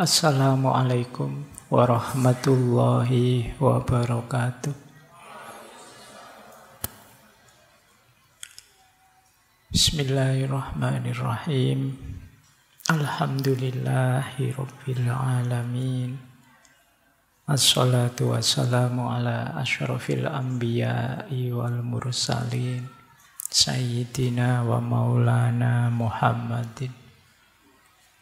Assalamualaikum warahmatullahi wabarakatuh. Bismillahirrahmanirrahim. Alhamdulillahi rabbil alamin. Assalatu wassalamu ala asyrafil anbiya'i wal mursalin. Sayyidina wa maulana Muhammadin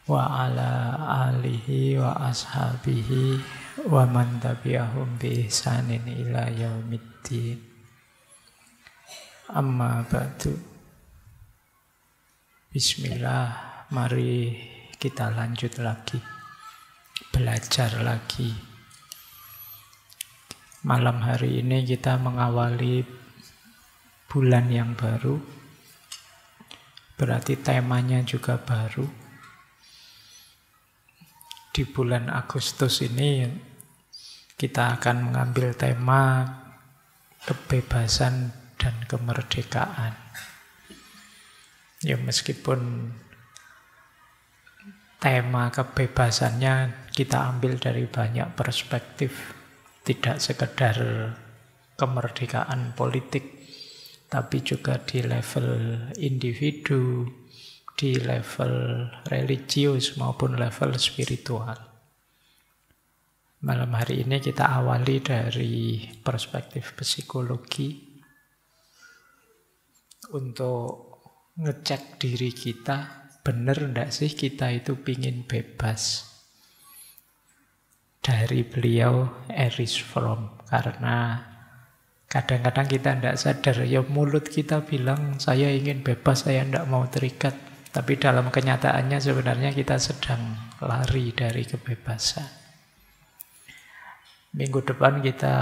wa ala alihi wa ashabihi wa man tabi'ahum bi ihsanin ila yaumiddin. Amma ba'du. Bismillah, mari kita lanjut lagi. Belajar lagi. Malam hari ini kita mengawali bulan yang baru. Berarti temanya juga baru di bulan Agustus ini kita akan mengambil tema kebebasan dan kemerdekaan. Ya meskipun tema kebebasannya kita ambil dari banyak perspektif, tidak sekedar kemerdekaan politik, tapi juga di level individu, di level religius maupun level spiritual. Malam hari ini kita awali dari perspektif psikologi untuk ngecek diri kita, benar ndak sih kita itu pingin bebas? Dari beliau Erich Fromm. Karena kadang-kadang kita ndak sadar ya mulut kita bilang saya ingin bebas saya ndak mau terikat tapi dalam kenyataannya sebenarnya kita sedang lari dari kebebasan. Minggu depan kita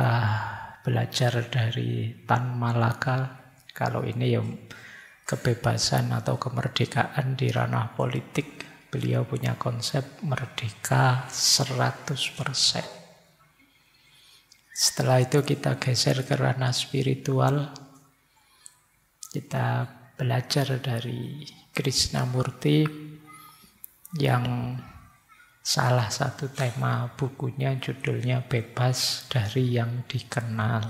belajar dari Tan Malaka. Kalau ini ya kebebasan atau kemerdekaan di ranah politik. Beliau punya konsep merdeka 100%. Setelah itu kita geser ke ranah spiritual. Kita belajar dari Krishnamurti yang salah satu tema bukunya judulnya Bebas dari yang dikenal.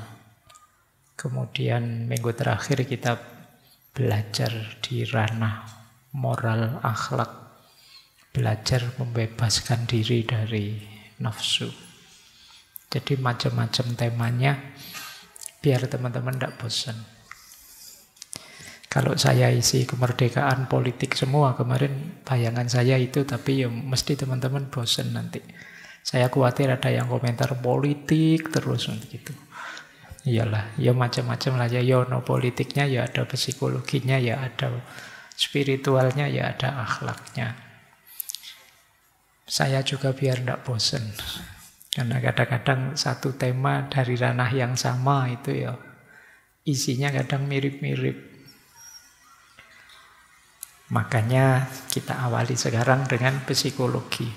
Kemudian minggu terakhir kita belajar di ranah moral akhlak, belajar membebaskan diri dari nafsu. Jadi macam-macam temanya biar teman-teman tidak bosan. Kalau saya isi kemerdekaan politik semua kemarin bayangan saya itu tapi ya mesti teman-teman bosen nanti. Saya khawatir ada yang komentar politik terus gitu. Iyalah, ya macam-macam lah ya. Ya no politiknya ya ada psikologinya ya ada spiritualnya ya ada akhlaknya. Saya juga biar tidak bosen. Karena kadang-kadang satu tema dari ranah yang sama itu ya isinya kadang mirip-mirip. Makanya kita awali sekarang dengan psikologi.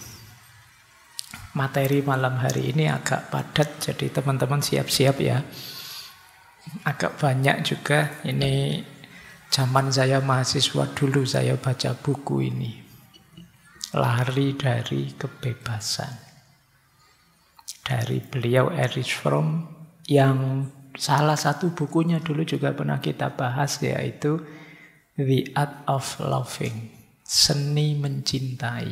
Materi malam hari ini agak padat, jadi teman-teman siap-siap ya. Agak banyak juga, ini zaman saya mahasiswa dulu saya baca buku ini. Lari dari kebebasan. Dari beliau Erich Fromm yang salah satu bukunya dulu juga pernah kita bahas yaitu The Art of Loving, seni mencintai.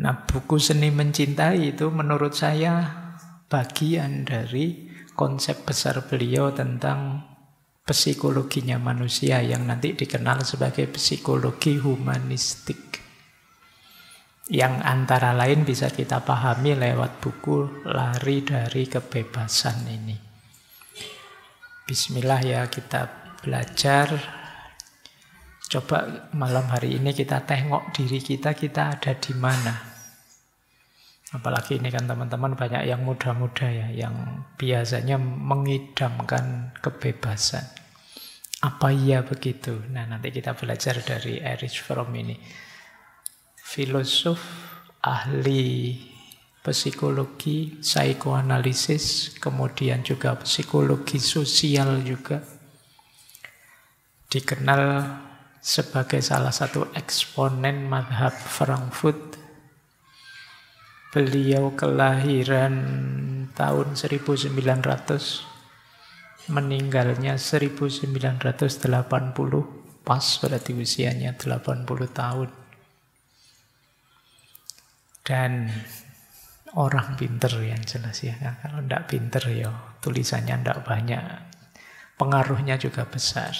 Nah, buku seni mencintai itu menurut saya bagian dari konsep besar beliau tentang psikologinya manusia yang nanti dikenal sebagai psikologi humanistik. Yang antara lain bisa kita pahami lewat buku Lari dari Kebebasan ini. Bismillah ya kita belajar. Coba malam hari ini kita tengok diri kita, kita ada di mana. Apalagi ini kan teman-teman banyak yang muda-muda ya, yang biasanya mengidamkan kebebasan. Apa iya begitu? Nah nanti kita belajar dari Erich Fromm ini. Filosof, ahli psikologi, psikoanalisis, kemudian juga psikologi sosial juga dikenal sebagai salah satu eksponen madhab Frankfurt Beliau kelahiran tahun 1900, meninggalnya 1980, pas berarti usianya 80 tahun. Dan orang pinter yang jelas ya. Kalau tidak pinter ya tulisannya tidak banyak. Pengaruhnya juga besar.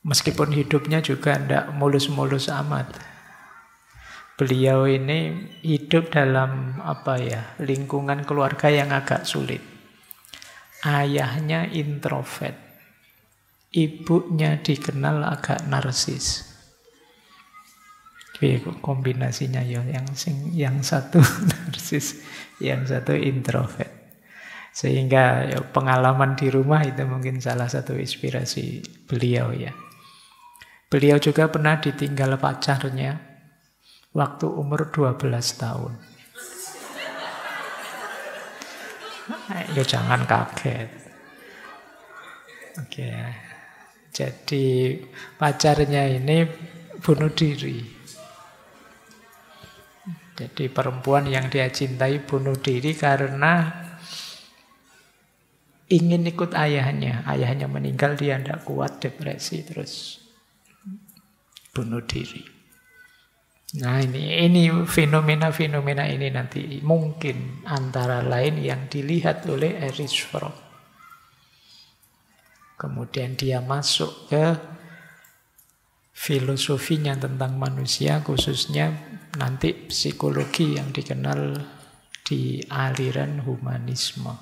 Meskipun hidupnya juga tidak mulus-mulus amat. Beliau ini hidup dalam apa ya lingkungan keluarga yang agak sulit. Ayahnya introvert ibunya dikenal agak narsis. Jadi kombinasinya ya yang sing yang satu narsis, yang satu introvert. Sehingga ya, pengalaman di rumah itu mungkin salah satu inspirasi beliau ya. Beliau juga pernah ditinggal pacarnya waktu umur 12 tahun. Ya jangan kaget. Oke. Jadi pacarnya ini bunuh diri. Jadi perempuan yang dia cintai bunuh diri karena ingin ikut ayahnya. Ayahnya meninggal, dia tidak kuat, depresi, terus bunuh diri. Nah ini ini fenomena-fenomena ini nanti mungkin antara lain yang dilihat oleh Erich Fromm. Kemudian dia masuk ke filosofinya tentang manusia, khususnya nanti psikologi yang dikenal di aliran humanisme.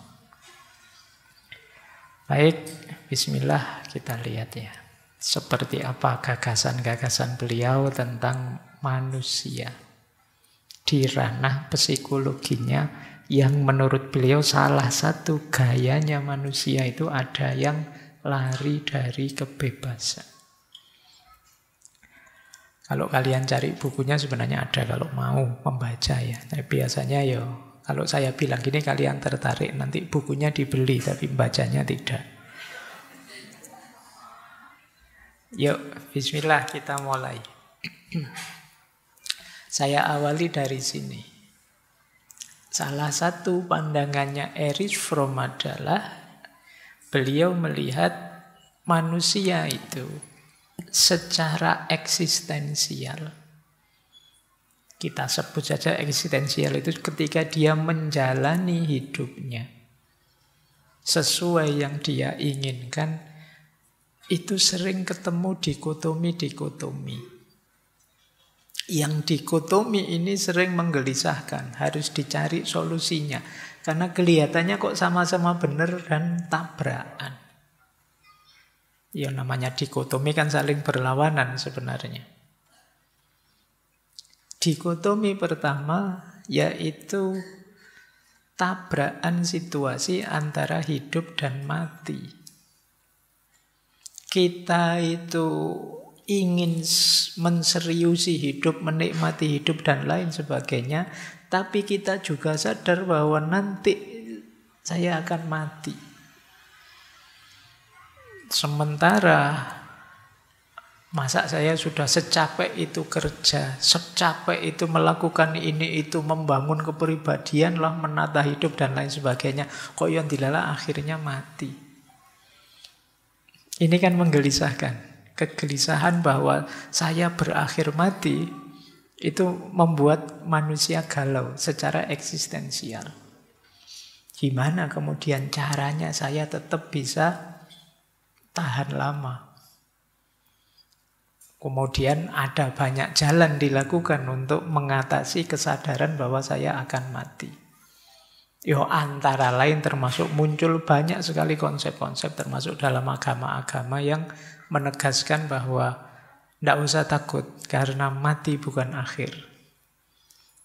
Baik, bismillah kita lihat ya. Seperti apa gagasan-gagasan beliau tentang manusia. Di ranah psikologinya yang menurut beliau salah satu gayanya manusia itu ada yang lari dari kebebasan. Kalau kalian cari bukunya sebenarnya ada kalau mau membaca ya. Tapi biasanya ya kalau saya bilang gini kalian tertarik nanti bukunya dibeli tapi bacanya tidak. Yuk, bismillah kita mulai. saya awali dari sini. Salah satu pandangannya Erich Fromm adalah Beliau melihat manusia itu secara eksistensial. Kita sebut saja eksistensial itu ketika dia menjalani hidupnya sesuai yang dia inginkan, itu sering ketemu dikotomi-dikotomi. Yang dikotomi ini sering menggelisahkan, harus dicari solusinya. Karena kelihatannya kok sama-sama benar dan tabrakan. Ya namanya dikotomi kan saling berlawanan sebenarnya. Dikotomi pertama yaitu tabrakan situasi antara hidup dan mati. Kita itu ingin menseriusi hidup, menikmati hidup dan lain sebagainya, tapi kita juga sadar bahwa nanti saya akan mati. Sementara masa saya sudah secapek itu kerja, secapek itu melakukan ini itu membangun kepribadian lah, menata hidup dan lain sebagainya. Kok yang dilala akhirnya mati. Ini kan menggelisahkan. Kegelisahan bahwa saya berakhir mati itu membuat manusia galau secara eksistensial. Gimana kemudian caranya saya tetap bisa tahan lama? Kemudian ada banyak jalan dilakukan untuk mengatasi kesadaran bahwa saya akan mati. Yo antara lain termasuk muncul banyak sekali konsep-konsep termasuk dalam agama-agama yang menegaskan bahwa tidak usah takut, karena mati bukan akhir.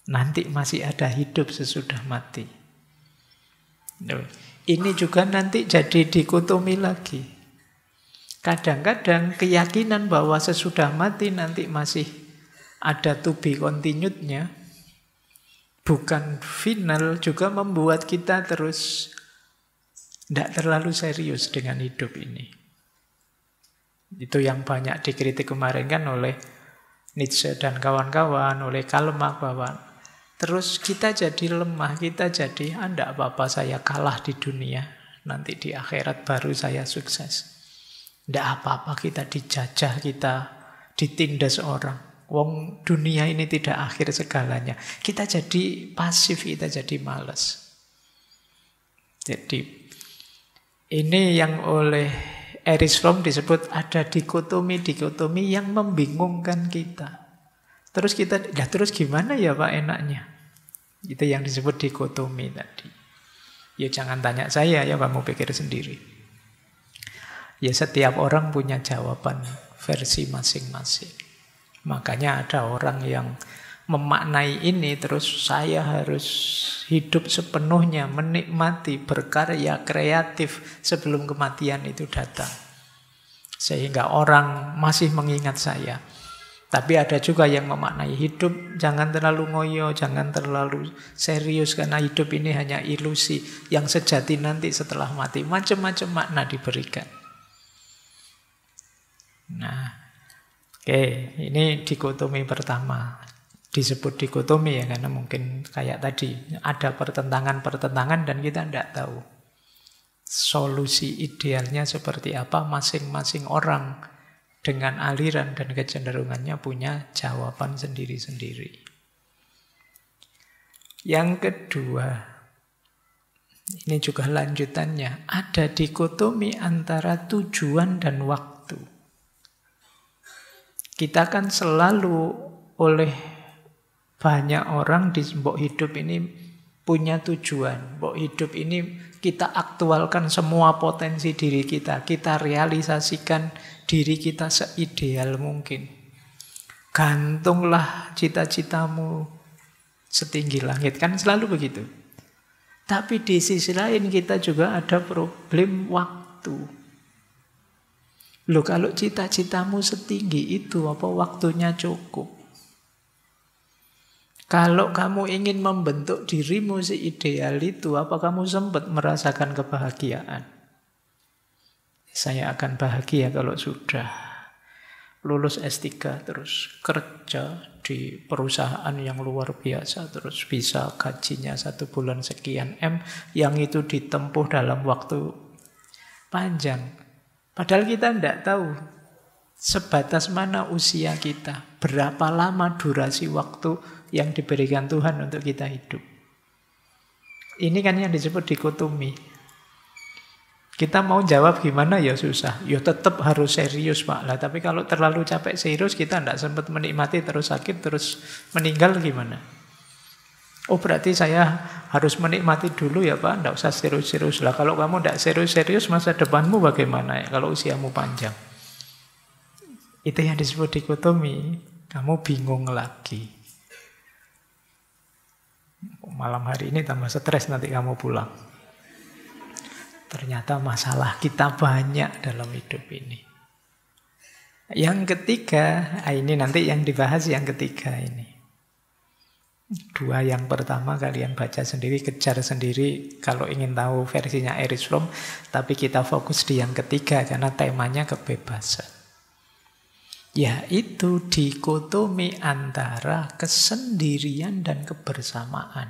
Nanti masih ada hidup sesudah mati. Ini juga nanti jadi dikotomi lagi. Kadang-kadang keyakinan bahwa sesudah mati nanti masih ada to be bukan final, juga membuat kita terus tidak terlalu serius dengan hidup ini. Itu yang banyak dikritik kemarin kan oleh Nietzsche dan kawan-kawan, oleh Karl Marx bahwa Terus kita jadi lemah, kita jadi, anda ah, apa-apa saya kalah di dunia. Nanti di akhirat baru saya sukses. Tidak apa-apa kita dijajah, kita ditindas orang. Wong dunia ini tidak akhir segalanya. Kita jadi pasif, kita jadi males. Jadi ini yang oleh Erich Fromm disebut ada dikotomi-dikotomi yang membingungkan kita. Terus kita, ya terus gimana ya Pak enaknya? Itu yang disebut dikotomi tadi. Ya jangan tanya saya ya kamu pikir sendiri. Ya setiap orang punya jawaban versi masing-masing. Makanya ada orang yang memaknai ini terus saya harus hidup sepenuhnya menikmati berkarya kreatif sebelum kematian itu datang. Sehingga orang masih mengingat saya. Tapi ada juga yang memaknai hidup jangan terlalu ngoyo, jangan terlalu serius karena hidup ini hanya ilusi yang sejati nanti setelah mati. Macam-macam makna diberikan. Nah, oke, ini dikotomi pertama. Disebut dikotomi ya karena mungkin kayak tadi ada pertentangan-pertentangan dan kita tidak tahu solusi idealnya seperti apa masing-masing orang dengan aliran dan kecenderungannya punya jawaban sendiri-sendiri. Yang kedua, ini juga lanjutannya, ada dikotomi antara tujuan dan waktu. Kita kan selalu oleh banyak orang di mbok hidup ini punya tujuan. Mbok hidup ini kita aktualkan semua potensi diri kita, kita realisasikan diri kita seideal mungkin. Gantunglah cita-citamu setinggi langit. Kan selalu begitu. Tapi di sisi lain kita juga ada problem waktu. Loh kalau cita-citamu setinggi itu apa waktunya cukup? Kalau kamu ingin membentuk dirimu seideal itu, apa kamu sempat merasakan kebahagiaan? Saya akan bahagia kalau sudah lulus S3 terus kerja di perusahaan yang luar biasa terus bisa gajinya satu bulan sekian M yang itu ditempuh dalam waktu panjang. Padahal kita tidak tahu sebatas mana usia kita, berapa lama durasi waktu yang diberikan Tuhan untuk kita hidup. Ini kan yang disebut dikotomi. Kita mau jawab gimana ya susah. Ya tetap harus serius Pak. Lah tapi kalau terlalu capek serius kita tidak sempat menikmati terus sakit terus meninggal gimana? Oh berarti saya harus menikmati dulu ya Pak. Tidak usah serius-serius lah. Kalau kamu tidak serius-serius masa depanmu bagaimana ya? Kalau usiamu panjang. Itu yang disebut dikotomi. Kamu bingung lagi. Malam hari ini tambah stres nanti kamu pulang. Ternyata masalah kita banyak dalam hidup ini. Yang ketiga, ah, ini nanti yang dibahas yang ketiga ini. Dua yang pertama kalian baca sendiri, kejar sendiri kalau ingin tahu versinya Erich Fromm. Tapi kita fokus di yang ketiga karena temanya kebebasan. Yaitu dikotomi antara kesendirian dan kebersamaan.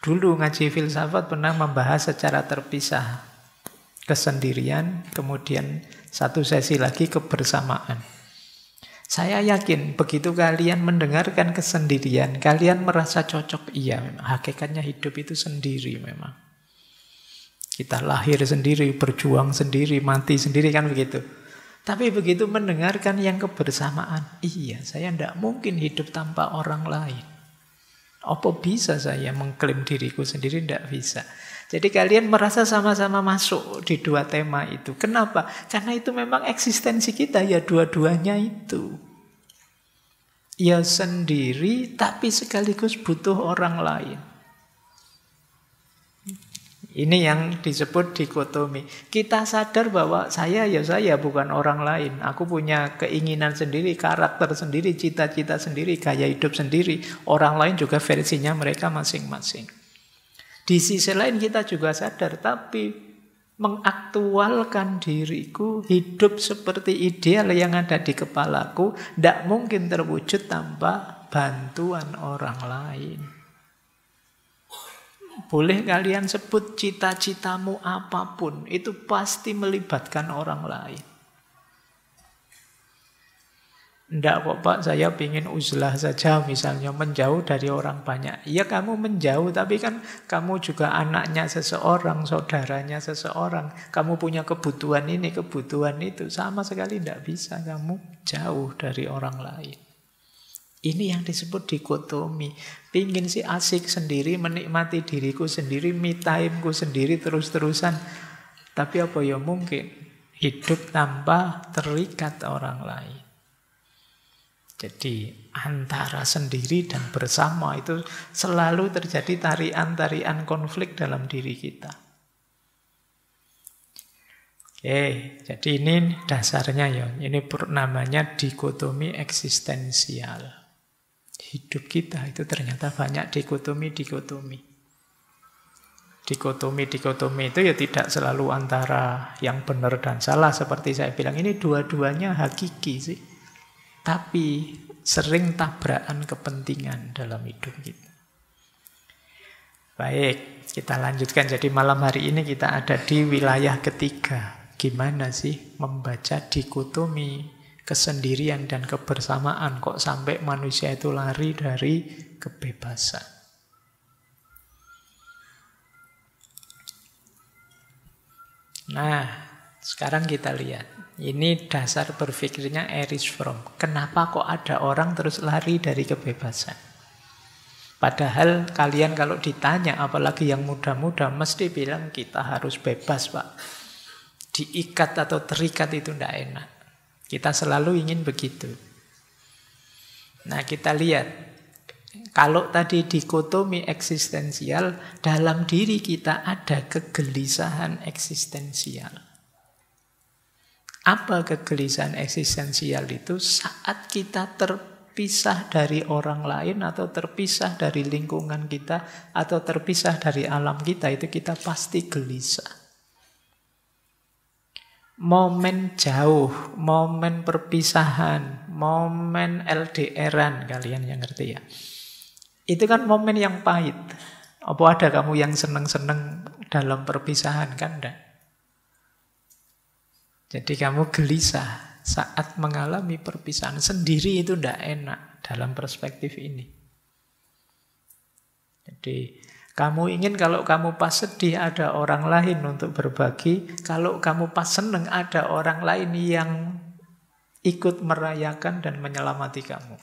Dulu ngaji filsafat pernah membahas secara terpisah kesendirian, kemudian satu sesi lagi kebersamaan. Saya yakin begitu kalian mendengarkan kesendirian, kalian merasa cocok. Iya, memang hakikatnya hidup itu sendiri memang. Kita lahir sendiri, berjuang sendiri, mati sendiri kan begitu. Tapi begitu mendengarkan yang kebersamaan, iya saya tidak mungkin hidup tanpa orang lain. Apa bisa saya mengklaim diriku sendiri? Tidak bisa. Jadi kalian merasa sama-sama masuk di dua tema itu. Kenapa? Karena itu memang eksistensi kita ya dua-duanya itu. Ya sendiri tapi sekaligus butuh orang lain. Ini yang disebut dikotomi. Kita sadar bahwa saya ya saya bukan orang lain. Aku punya keinginan sendiri, karakter sendiri, cita-cita sendiri, gaya hidup sendiri. Orang lain juga versinya mereka masing-masing. Di sisi lain kita juga sadar, tapi mengaktualkan diriku hidup seperti ideal yang ada di kepalaku tidak mungkin terwujud tanpa bantuan orang lain. Boleh kalian sebut cita-citamu apa pun, itu pasti melibatkan orang lain. Enggak kok Pak, saya ingin uzlah saja misalnya menjauh dari orang banyak. Ya kamu menjauh, tapi kan kamu juga anaknya seseorang, saudaranya seseorang. Kamu punya kebutuhan ini, kebutuhan itu. Sama sekali tidak bisa kamu jauh dari orang lain. Ini yang disebut dikotomi. Pingin si asik sendiri, menikmati diriku sendiri, me timeku sendiri terus-terusan. Tapi apa ya mungkin? Hidup tanpa terikat orang lain. Jadi antara sendiri dan bersama itu selalu terjadi tarian-tarian konflik dalam diri kita. Oke, jadi ini dasarnya ya. Ini namanya dikotomi eksistensial. Hidup kita itu ternyata banyak dikotomi-dikotomi. Dikotomi-dikotomi itu ya tidak selalu antara yang benar dan salah seperti saya bilang. Ini dua-duanya hakiki sih. Tapi sering tabrakan kepentingan dalam hidup kita. Baik, kita lanjutkan. Jadi malam hari ini kita ada di wilayah ketiga. Gimana sih membaca dikotomi kesendirian dan kebersamaan kok sampai manusia itu lari dari kebebasan. Nah, sekarang kita lihat ini dasar berpikirnya Erich Fromm. Kenapa kok ada orang terus lari dari kebebasan? Padahal kalian kalau ditanya, apalagi yang muda-muda, mesti bilang kita harus bebas, Pak. Diikat atau terikat itu tidak enak. Kita selalu ingin begitu. Nah kita lihat, kalau tadi dikotomi eksistensial, dalam diri kita ada kegelisahan eksistensial. Apa kegelisahan eksistensial itu saat kita terpisah dari orang lain atau terpisah dari lingkungan kita atau terpisah dari alam kita itu kita pasti gelisah. Momen jauh, momen perpisahan, momen LDRan kalian yang ngerti ya. Itu kan momen yang pahit. Apa ada kamu yang seneng-seneng dalam perpisahan kan enggak? Jadi kamu gelisah saat mengalami perpisahan sendiri itu tidak enak dalam perspektif ini. Jadi kamu ingin kalau kamu pas sedih ada orang lain untuk berbagi, kalau kamu pas seneng ada orang lain yang ikut merayakan dan menyelamati kamu.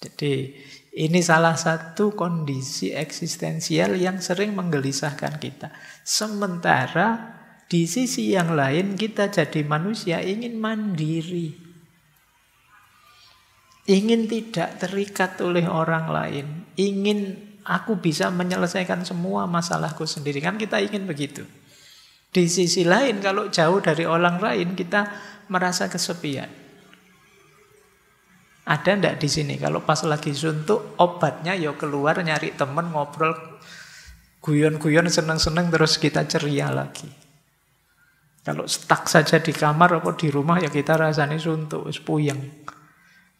Jadi ini salah satu kondisi eksistensial yang sering menggelisahkan kita. Sementara di sisi yang lain kita jadi manusia ingin mandiri. Ingin tidak terikat oleh orang lain. Ingin aku bisa menyelesaikan semua masalahku sendiri. Kan kita ingin begitu. Di sisi lain kalau jauh dari orang lain kita merasa kesepian. Ada ndak di sini kalau pas lagi suntuk obatnya ya keluar nyari temen ngobrol guyon-guyon seneng-seneng terus kita ceria lagi. Kalau stuck saja di kamar atau di rumah ya kita rasanya suntuk, puyeng.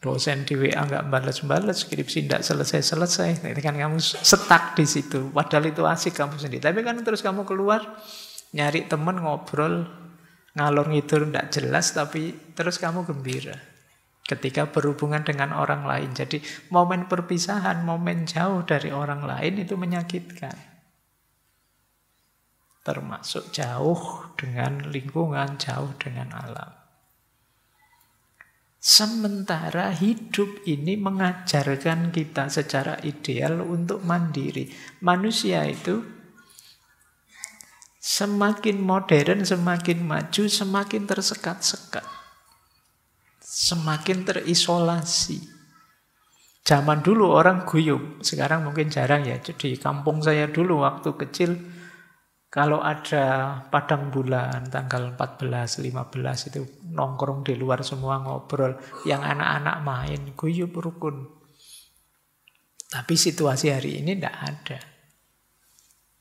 Dosen di WA nggak balas-balas, skripsi tidak selesai-selesai. Ini kan kamu stuck di situ. Padahal itu asik kamu sendiri. Tapi kan terus kamu keluar, nyari temen ngobrol, ngalor ngidur tidak jelas, tapi terus kamu gembira. Ketika berhubungan dengan orang lain. Jadi momen perpisahan, momen jauh dari orang lain itu menyakitkan termasuk jauh dengan lingkungan, jauh dengan alam. Sementara hidup ini mengajarkan kita secara ideal untuk mandiri. Manusia itu semakin modern, semakin maju, semakin tersekat-sekat. Semakin terisolasi. Zaman dulu orang guyup, sekarang mungkin jarang ya. Jadi kampung saya dulu waktu kecil kalau ada padang bulan tanggal 14, 15 itu nongkrong di luar semua ngobrol. Yang anak-anak main, guyup rukun. Tapi situasi hari ini tidak ada.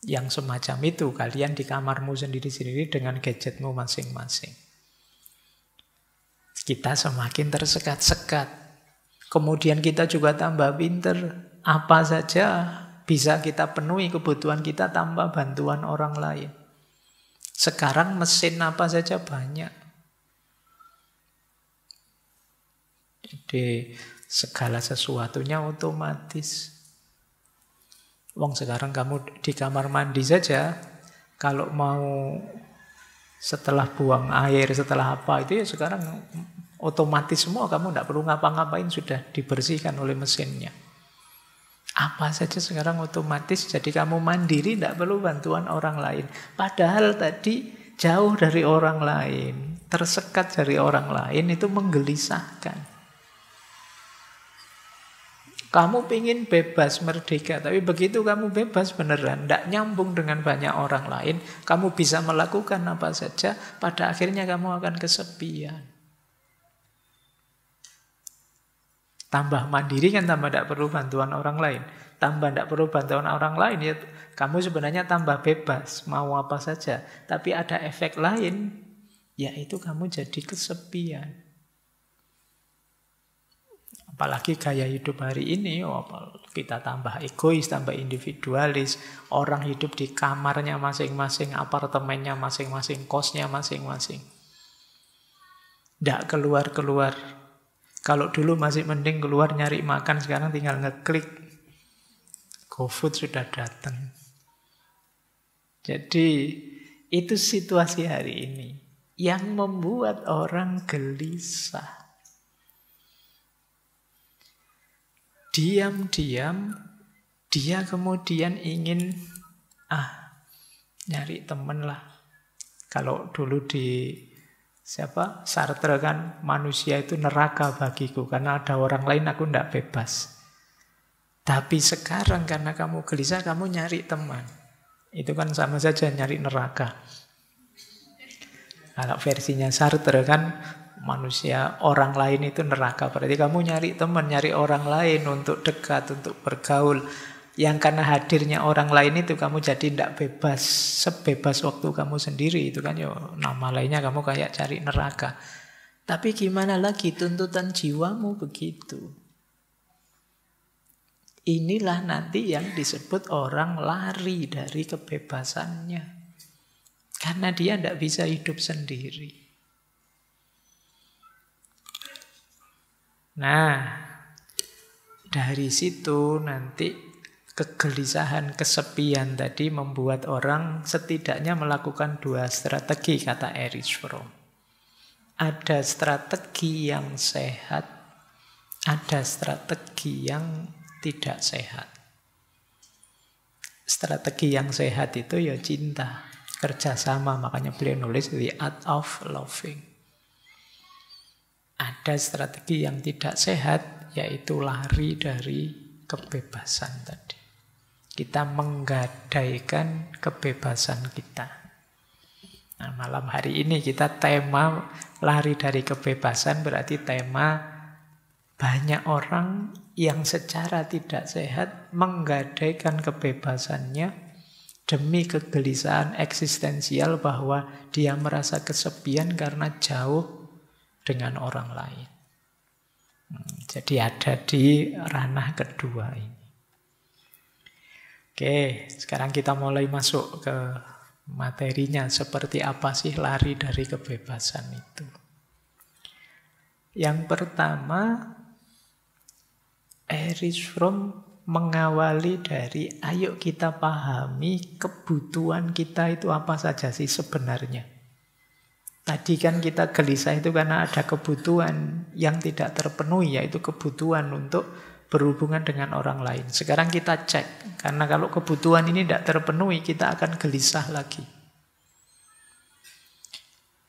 Yang semacam itu, kalian di kamarmu sendiri-sendiri dengan gadgetmu masing-masing. Kita semakin tersekat-sekat. Kemudian kita juga tambah pinter. Apa saja bisa kita penuhi kebutuhan kita tanpa bantuan orang lain. Sekarang mesin apa saja banyak. Jadi segala sesuatunya otomatis. Wong sekarang kamu di kamar mandi saja, kalau mau setelah buang air, setelah apa itu ya sekarang otomatis semua kamu tidak perlu ngapa-ngapain sudah dibersihkan oleh mesinnya. Apa saja sekarang otomatis jadi kamu mandiri tidak perlu bantuan orang lain. Padahal tadi jauh dari orang lain, tersekat dari orang lain itu menggelisahkan. Kamu pingin bebas merdeka, tapi begitu kamu bebas beneran, tidak nyambung dengan banyak orang lain, kamu bisa melakukan apa saja, pada akhirnya kamu akan kesepian. Tambah mandiri kan tambah tidak perlu bantuan orang lain. Tambah tidak perlu bantuan orang lain, ya kamu sebenarnya tambah bebas, mau apa saja. Tapi ada efek lain, yaitu kamu jadi kesepian. Apalagi gaya hidup hari ini, oh, kita tambah egois, tambah individualis. Orang hidup di kamarnya masing-masing, apartemennya masing-masing, kosnya masing-masing. Tidak keluar-keluar. Kalau dulu masih mending keluar nyari makan, sekarang tinggal ngeklik. GoFood sudah datang. Jadi itu situasi hari ini yang membuat orang gelisah. diam-diam dia kemudian ingin ah nyari temen lah. Kalau dulu di siapa Sartre kan manusia itu neraka bagiku karena ada orang lain aku ndak bebas. Tapi sekarang karena kamu gelisah kamu nyari teman. Itu kan sama saja nyari neraka. Kalau versinya Sartre kan manusia orang lain itu neraka. Berarti kamu nyari teman, nyari orang lain untuk dekat, untuk bergaul. Yang karena hadirnya orang lain itu kamu jadi tidak bebas, sebebas waktu kamu sendiri. Itu kan ya nama lainnya kamu kayak cari neraka. Tapi gimana lagi tuntutan jiwamu begitu. Inilah nanti yang disebut orang lari dari kebebasannya. Karena dia tidak bisa hidup sendiri. Nah, dari situ nanti kegelisahan, kesepian tadi membuat orang setidaknya melakukan dua strategi, kata Erich Fromm. Ada strategi yang sehat, ada strategi yang tidak sehat. Strategi yang sehat itu ya cinta, kerjasama, makanya beliau nulis The Art of Loving. Ada strategi yang tidak sehat, yaitu lari dari kebebasan tadi. Kita menggadaikan kebebasan kita. Nah, malam hari ini kita tema lari dari kebebasan berarti tema banyak orang yang secara tidak sehat menggadaikan kebebasannya demi kegelisahan eksistensial bahwa dia merasa kesepian karena jauh dengan orang lain. Hmm, jadi ada di ranah kedua ini. Oke, sekarang kita mulai masuk ke materinya. Seperti apa sih lari dari kebebasan itu? Yang pertama, Erich Fromm mengawali dari ayo kita pahami kebutuhan kita itu apa saja sih sebenarnya. Tadi kan kita gelisah itu karena ada kebutuhan yang tidak terpenuhi, yaitu kebutuhan untuk berhubungan dengan orang lain. Sekarang kita cek, karena kalau kebutuhan ini tidak terpenuhi, kita akan gelisah lagi.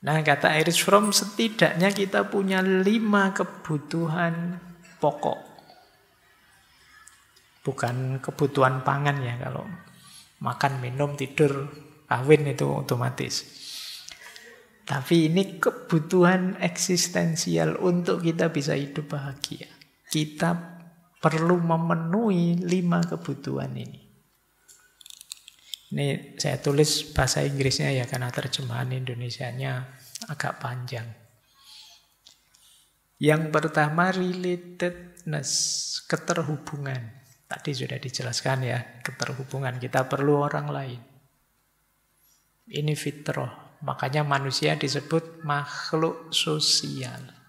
Nah, kata Erich Fromm, setidaknya kita punya lima kebutuhan pokok. Bukan kebutuhan pangan ya, kalau makan, minum, tidur, kawin itu otomatis. Tapi ini kebutuhan eksistensial untuk kita bisa hidup bahagia. Kita perlu memenuhi lima kebutuhan ini. Ini saya tulis bahasa Inggrisnya ya karena terjemahan Indonesianya agak panjang. Yang pertama relatedness, keterhubungan. Tadi sudah dijelaskan ya, keterhubungan. Kita perlu orang lain. Ini fitrah. Makanya manusia disebut makhluk sosial.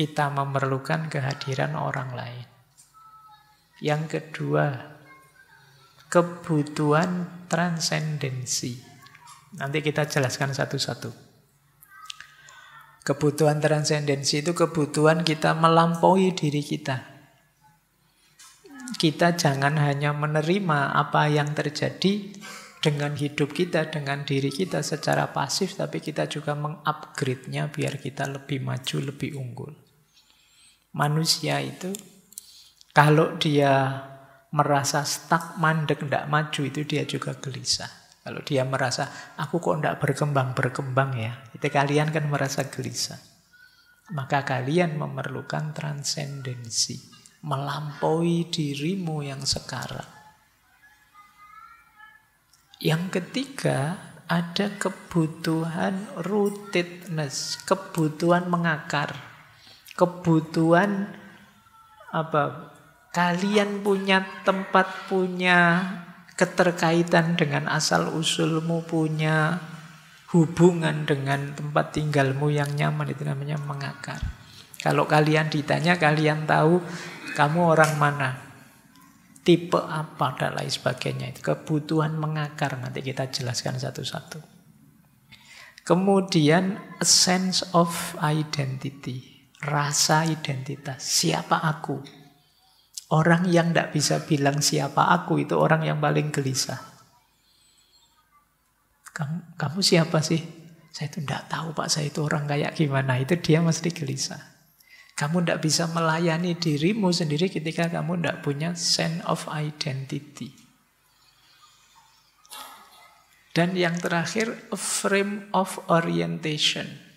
Kita memerlukan kehadiran orang lain. Yang kedua, kebutuhan transendensi. Nanti kita jelaskan satu-satu. Kebutuhan transendensi itu kebutuhan kita melampaui diri kita. Kita jangan hanya menerima apa yang terjadi dengan hidup kita, dengan diri kita secara pasif, tapi kita juga mengupgrade-nya biar kita lebih maju, lebih unggul. Manusia itu kalau dia merasa stuck, mandek, tidak maju, itu dia juga gelisah. Kalau dia merasa, aku kok tidak berkembang-berkembang ya, itu kalian kan merasa gelisah. Maka kalian memerlukan transendensi, melampaui dirimu yang sekarang. Yang ketiga, ada kebutuhan rootedness, kebutuhan mengakar, kebutuhan apa kalian punya tempat, punya keterkaitan dengan asal usulmu, punya hubungan dengan tempat tinggalmu yang nyaman itu namanya mengakar. Kalau kalian ditanya, kalian tahu kamu orang mana, tipe apa dan lain sebagainya. Itu kebutuhan mengakar nanti kita jelaskan satu-satu. Kemudian a sense of identity, rasa identitas. Siapa aku? Orang yang tidak bisa bilang siapa aku itu orang yang paling gelisah. Kamu, kamu siapa sih? Saya itu tidak tahu pak, saya itu orang kayak gimana. Itu dia mesti gelisah. Kamu tidak bisa melayani dirimu sendiri ketika kamu tidak punya sense of identity. Dan yang terakhir, frame of orientation.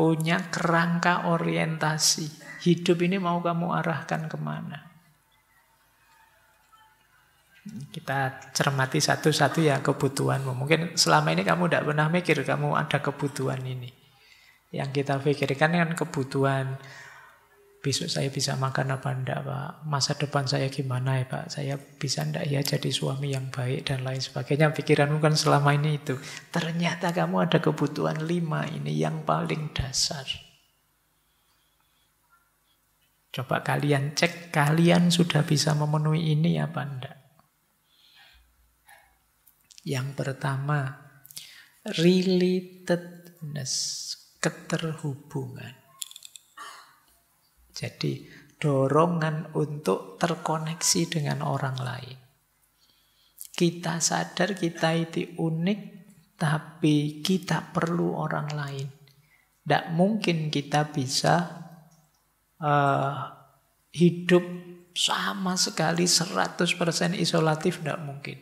Punya kerangka orientasi. Hidup ini mau kamu arahkan ke mana. Kita cermati satu-satu ya kebutuhanmu. Mungkin selama ini kamu tidak pernah mikir kamu ada kebutuhan ini. Yang kita pikirkan kan kebutuhan besok saya bisa makan apa enggak Pak, masa depan saya gimana ya Pak, saya bisa enggak ya jadi suami yang baik dan lain sebagainya. Pikiranmu kan selama ini itu. Ternyata kamu ada kebutuhan lima ini yang paling dasar. Coba kalian cek, kalian sudah bisa memenuhi ini apa enggak? Yang pertama, relatedness, keterhubungan. Jadi dorongan untuk terkoneksi dengan orang lain. Kita sadar kita itu unik, tapi kita perlu orang lain. Tidak mungkin kita bisa uh, hidup sama sekali 100% isolatif, tidak mungkin.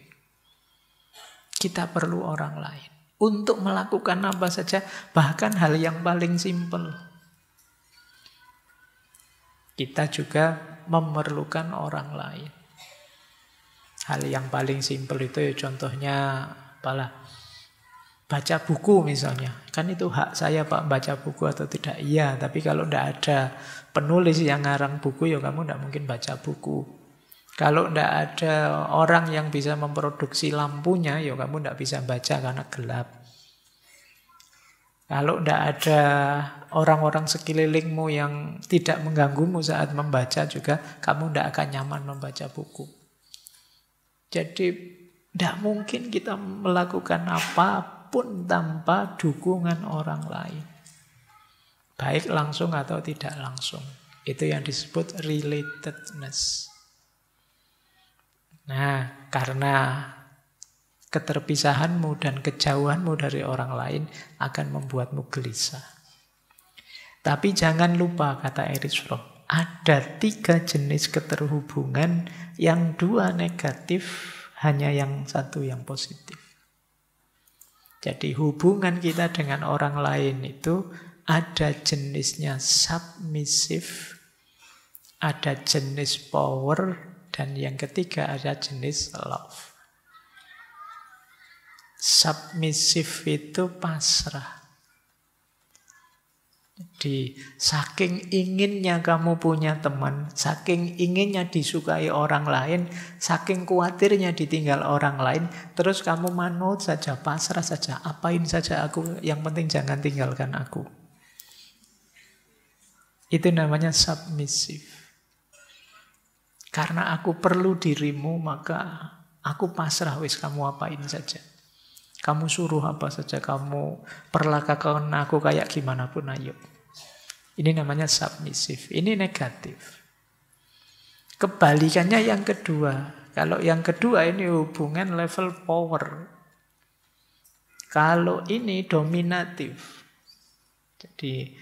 Kita perlu orang lain. Untuk melakukan apa saja, bahkan hal yang paling simpel. Kita juga memerlukan orang lain. Hal yang paling simpel itu ya contohnya apalah baca buku misalnya. Kan itu hak saya Pak baca buku atau tidak. Iya, tapi kalau tidak ada penulis yang ngarang buku ya kamu tidak mungkin baca buku. Kalau tidak ada orang yang bisa memproduksi lampunya, ya kamu tidak bisa baca karena gelap. Kalau tidak ada orang-orang sekelilingmu yang tidak mengganggumu saat membaca juga, kamu tidak akan nyaman membaca buku. Jadi tidak mungkin kita melakukan apa pun tanpa dukungan orang lain. Baik langsung atau tidak langsung. Itu yang disebut relatedness. Nah, karena keterpisahanmu dan kejauhanmu dari orang lain akan membuatmu gelisah. Tapi jangan lupa, kata Erich Fromm, ada tiga jenis keterhubungan yang dua negatif, hanya yang satu yang positif. Jadi hubungan kita dengan orang lain itu ada jenisnya submissive, ada jenis power, dan yang ketiga ada jenis love. Submissive itu pasrah. Jadi saking inginnya kamu punya teman, saking inginnya disukai orang lain, saking khawatirnya ditinggal orang lain, terus kamu manut saja, pasrah saja, apain saja aku, yang penting jangan tinggalkan aku. Itu namanya submissive. Karena aku perlu dirimu, maka aku pasrah wis kamu apain saja. Kamu suruh apa saja, kamu perlakukan aku kayak gimana pun ayo. Ini namanya submissive, ini negatif. Kebalikannya yang kedua. Kalau yang kedua ini hubungan level power. Kalau ini dominatif. Jadi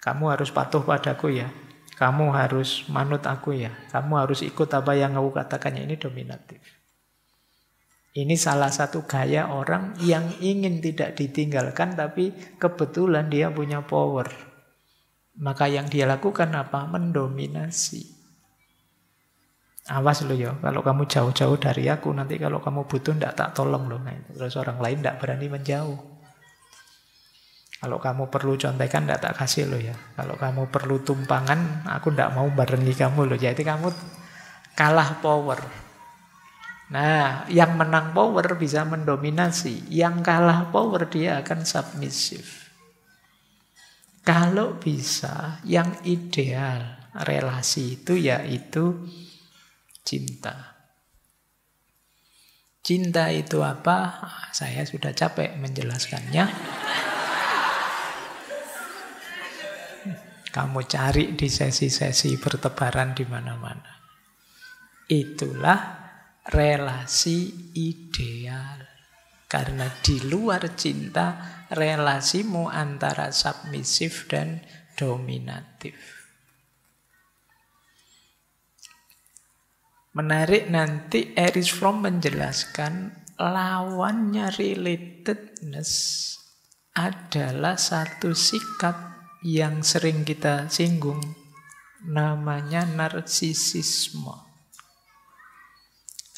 kamu harus patuh padaku ya. Kamu harus manut aku ya. Kamu harus ikut apa yang aku katakannya. Ini dominatif. Ini salah satu gaya orang yang ingin tidak ditinggalkan tapi kebetulan dia punya power. Maka yang dia lakukan apa? Mendominasi. Awas lo ya, kalau kamu jauh-jauh dari aku, nanti kalau kamu butuh tidak tak tolong loh. Nah, terus orang lain tidak berani menjauh. Kalau kamu perlu contekan, tidak tak kasih lo ya. Kalau kamu perlu tumpangan, aku tidak mau barengi kamu loh. Jadi kamu kalah power. Nah, yang menang power bisa mendominasi, yang kalah power dia akan submissive. Kalau bisa, yang ideal relasi itu yaitu cinta. Cinta itu apa? Saya sudah capek menjelaskannya. Kamu cari di sesi-sesi bertebaran di mana-mana. Itulah relasi ideal. Karena di luar cinta, relasimu antara submisif dan dominatif. Menarik nanti Erich Fromm menjelaskan lawannya relatedness adalah satu sikap yang sering kita singgung namanya narsisisme.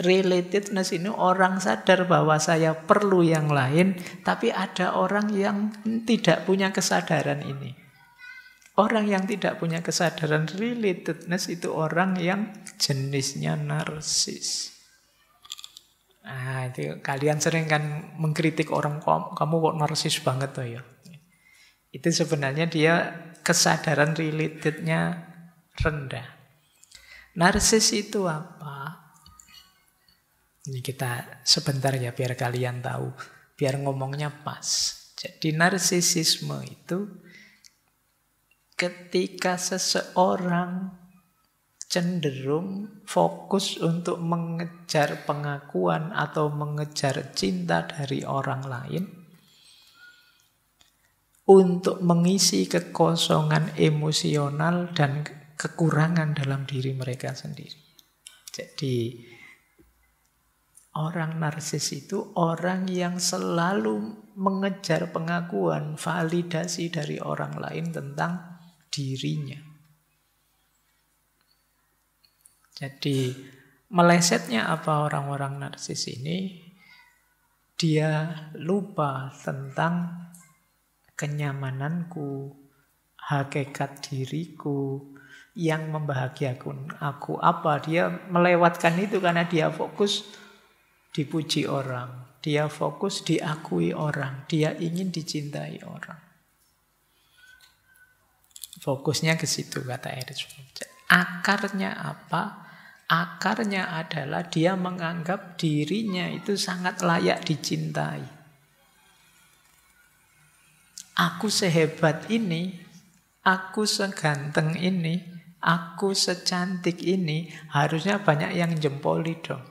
Relatedness ini orang sadar bahwa saya perlu yang lain, tapi ada orang yang tidak punya kesadaran ini. Orang yang tidak punya kesadaran relatedness itu orang yang jenisnya narsis. Nah, itu kalian sering kan mengkritik orang kamu kok narsis banget tuh ya. Itu sebenarnya dia kesadaran relatednya rendah. Narsis itu apa? Ini kita sebentar ya biar kalian tahu, biar ngomongnya pas. Jadi narsisisme itu ketika seseorang cenderung fokus untuk mengejar pengakuan atau mengejar cinta dari orang lain untuk mengisi kekosongan emosional dan kekurangan dalam diri mereka sendiri. Jadi Orang narsis itu orang yang selalu mengejar pengakuan, validasi dari orang lain tentang dirinya. Jadi melesetnya apa orang-orang narsis ini? Dia lupa tentang kenyamananku, hakikat diriku, yang membahagiakan aku apa. Dia melewatkan itu karena dia fokus dipuji orang, dia fokus diakui orang, dia ingin dicintai orang. Fokusnya ke situ kata Erich Akarnya apa? Akarnya adalah dia menganggap dirinya itu sangat layak dicintai. Aku sehebat ini, aku seganteng ini, aku secantik ini, harusnya banyak yang jempoli dong.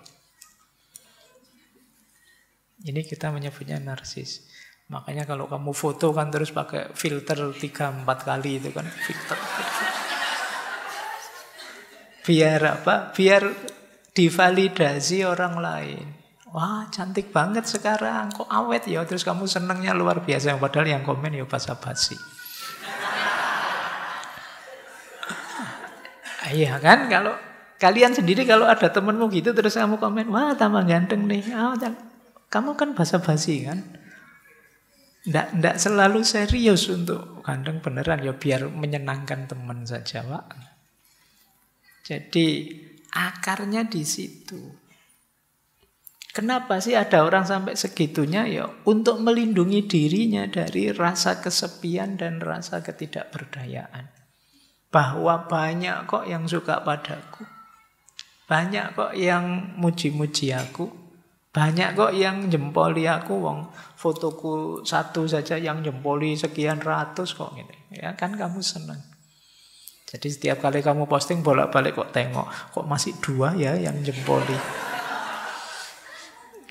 Ini kita menyebutnya narsis. Makanya kalau kamu foto kan terus pakai filter 3 4 kali itu kan filter. Biar apa? Biar divalidasi orang lain. Wah, cantik banget sekarang. Kok awet ya? Terus kamu senangnya luar biasa. Padahal yang komen ya basa-basi. Iya kan? Kalau kalian sendiri kalau ada temenmu gitu terus kamu komen, wah tambah ganteng nih. Oh, kamu kan basa-basi kan? Nggak, nggak selalu serius untuk kandang beneran ya biar menyenangkan teman saja Pak. Jadi akarnya di situ. Kenapa sih ada orang sampai segitunya ya untuk melindungi dirinya dari rasa kesepian dan rasa ketidakberdayaan. Bahwa banyak kok yang suka padaku. Banyak kok yang muji-muji aku. Banyak kok yang jempoli aku, wong fotoku satu saja yang jempoli sekian ratus kok ini. Ya kan kamu senang. Jadi setiap kali kamu posting bolak-balik kok tengok, kok masih dua ya yang jempoli.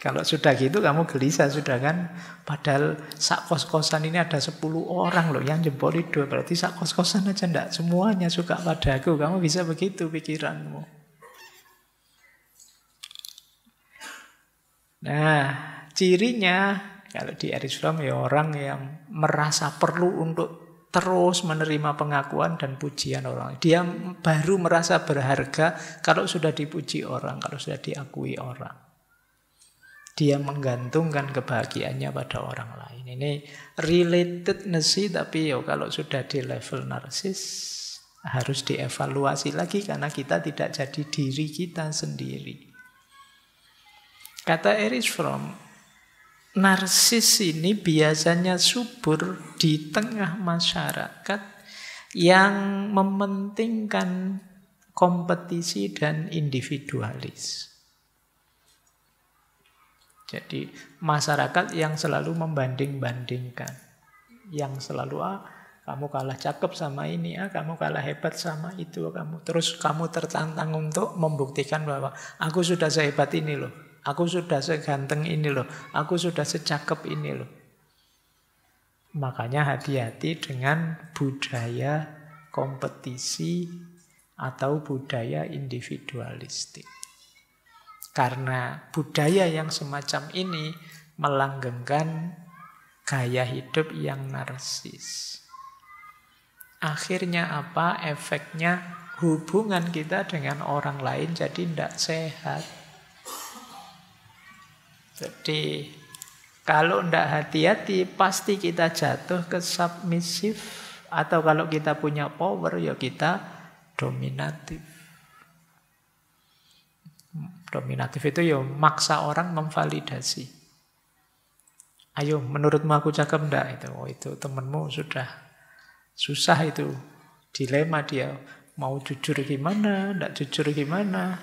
Kalau sudah gitu kamu gelisah sudah kan. Padahal sak kos-kosan ini ada 10 orang loh yang jempoli dua. Berarti sak kos-kosan aja ndak semuanya suka padaku. Kamu bisa begitu pikiranmu. Nah, cirinya kalau di Erich Fromm ya orang yang merasa perlu untuk terus menerima pengakuan dan pujian orang. Dia baru merasa berharga kalau sudah dipuji orang, kalau sudah diakui orang. Dia menggantungkan kebahagiaannya pada orang lain. Ini related sih, tapi ya kalau sudah di level narsis harus dievaluasi lagi karena kita tidak jadi diri kita sendiri. Kata Erich Fromm, narsis ini biasanya subur di tengah masyarakat yang mementingkan kompetisi dan individualis. Jadi masyarakat yang selalu membanding-bandingkan. Yang selalu, ah kamu kalah cakep sama ini, ah kamu kalah hebat sama itu, kamu terus kamu tertantang untuk membuktikan bahwa aku sudah sehebat ini loh. Aku sudah seganteng ini loh. Aku sudah secakep ini loh. Makanya hati-hati dengan budaya kompetisi atau budaya individualistik. Karena budaya yang semacam ini melanggengkan gaya hidup yang narsis. Akhirnya apa? Efeknya hubungan kita dengan orang lain jadi tidak sehat. Jadi kalau tidak hati-hati pasti kita jatuh ke submisif atau kalau kita punya power ya kita dominatif. Dominatif itu ya maksa orang memvalidasi. Ayo menurutmu aku cakep enggak itu? Oh itu temenmu sudah susah itu. Dilema dia mau jujur gimana, enggak jujur gimana.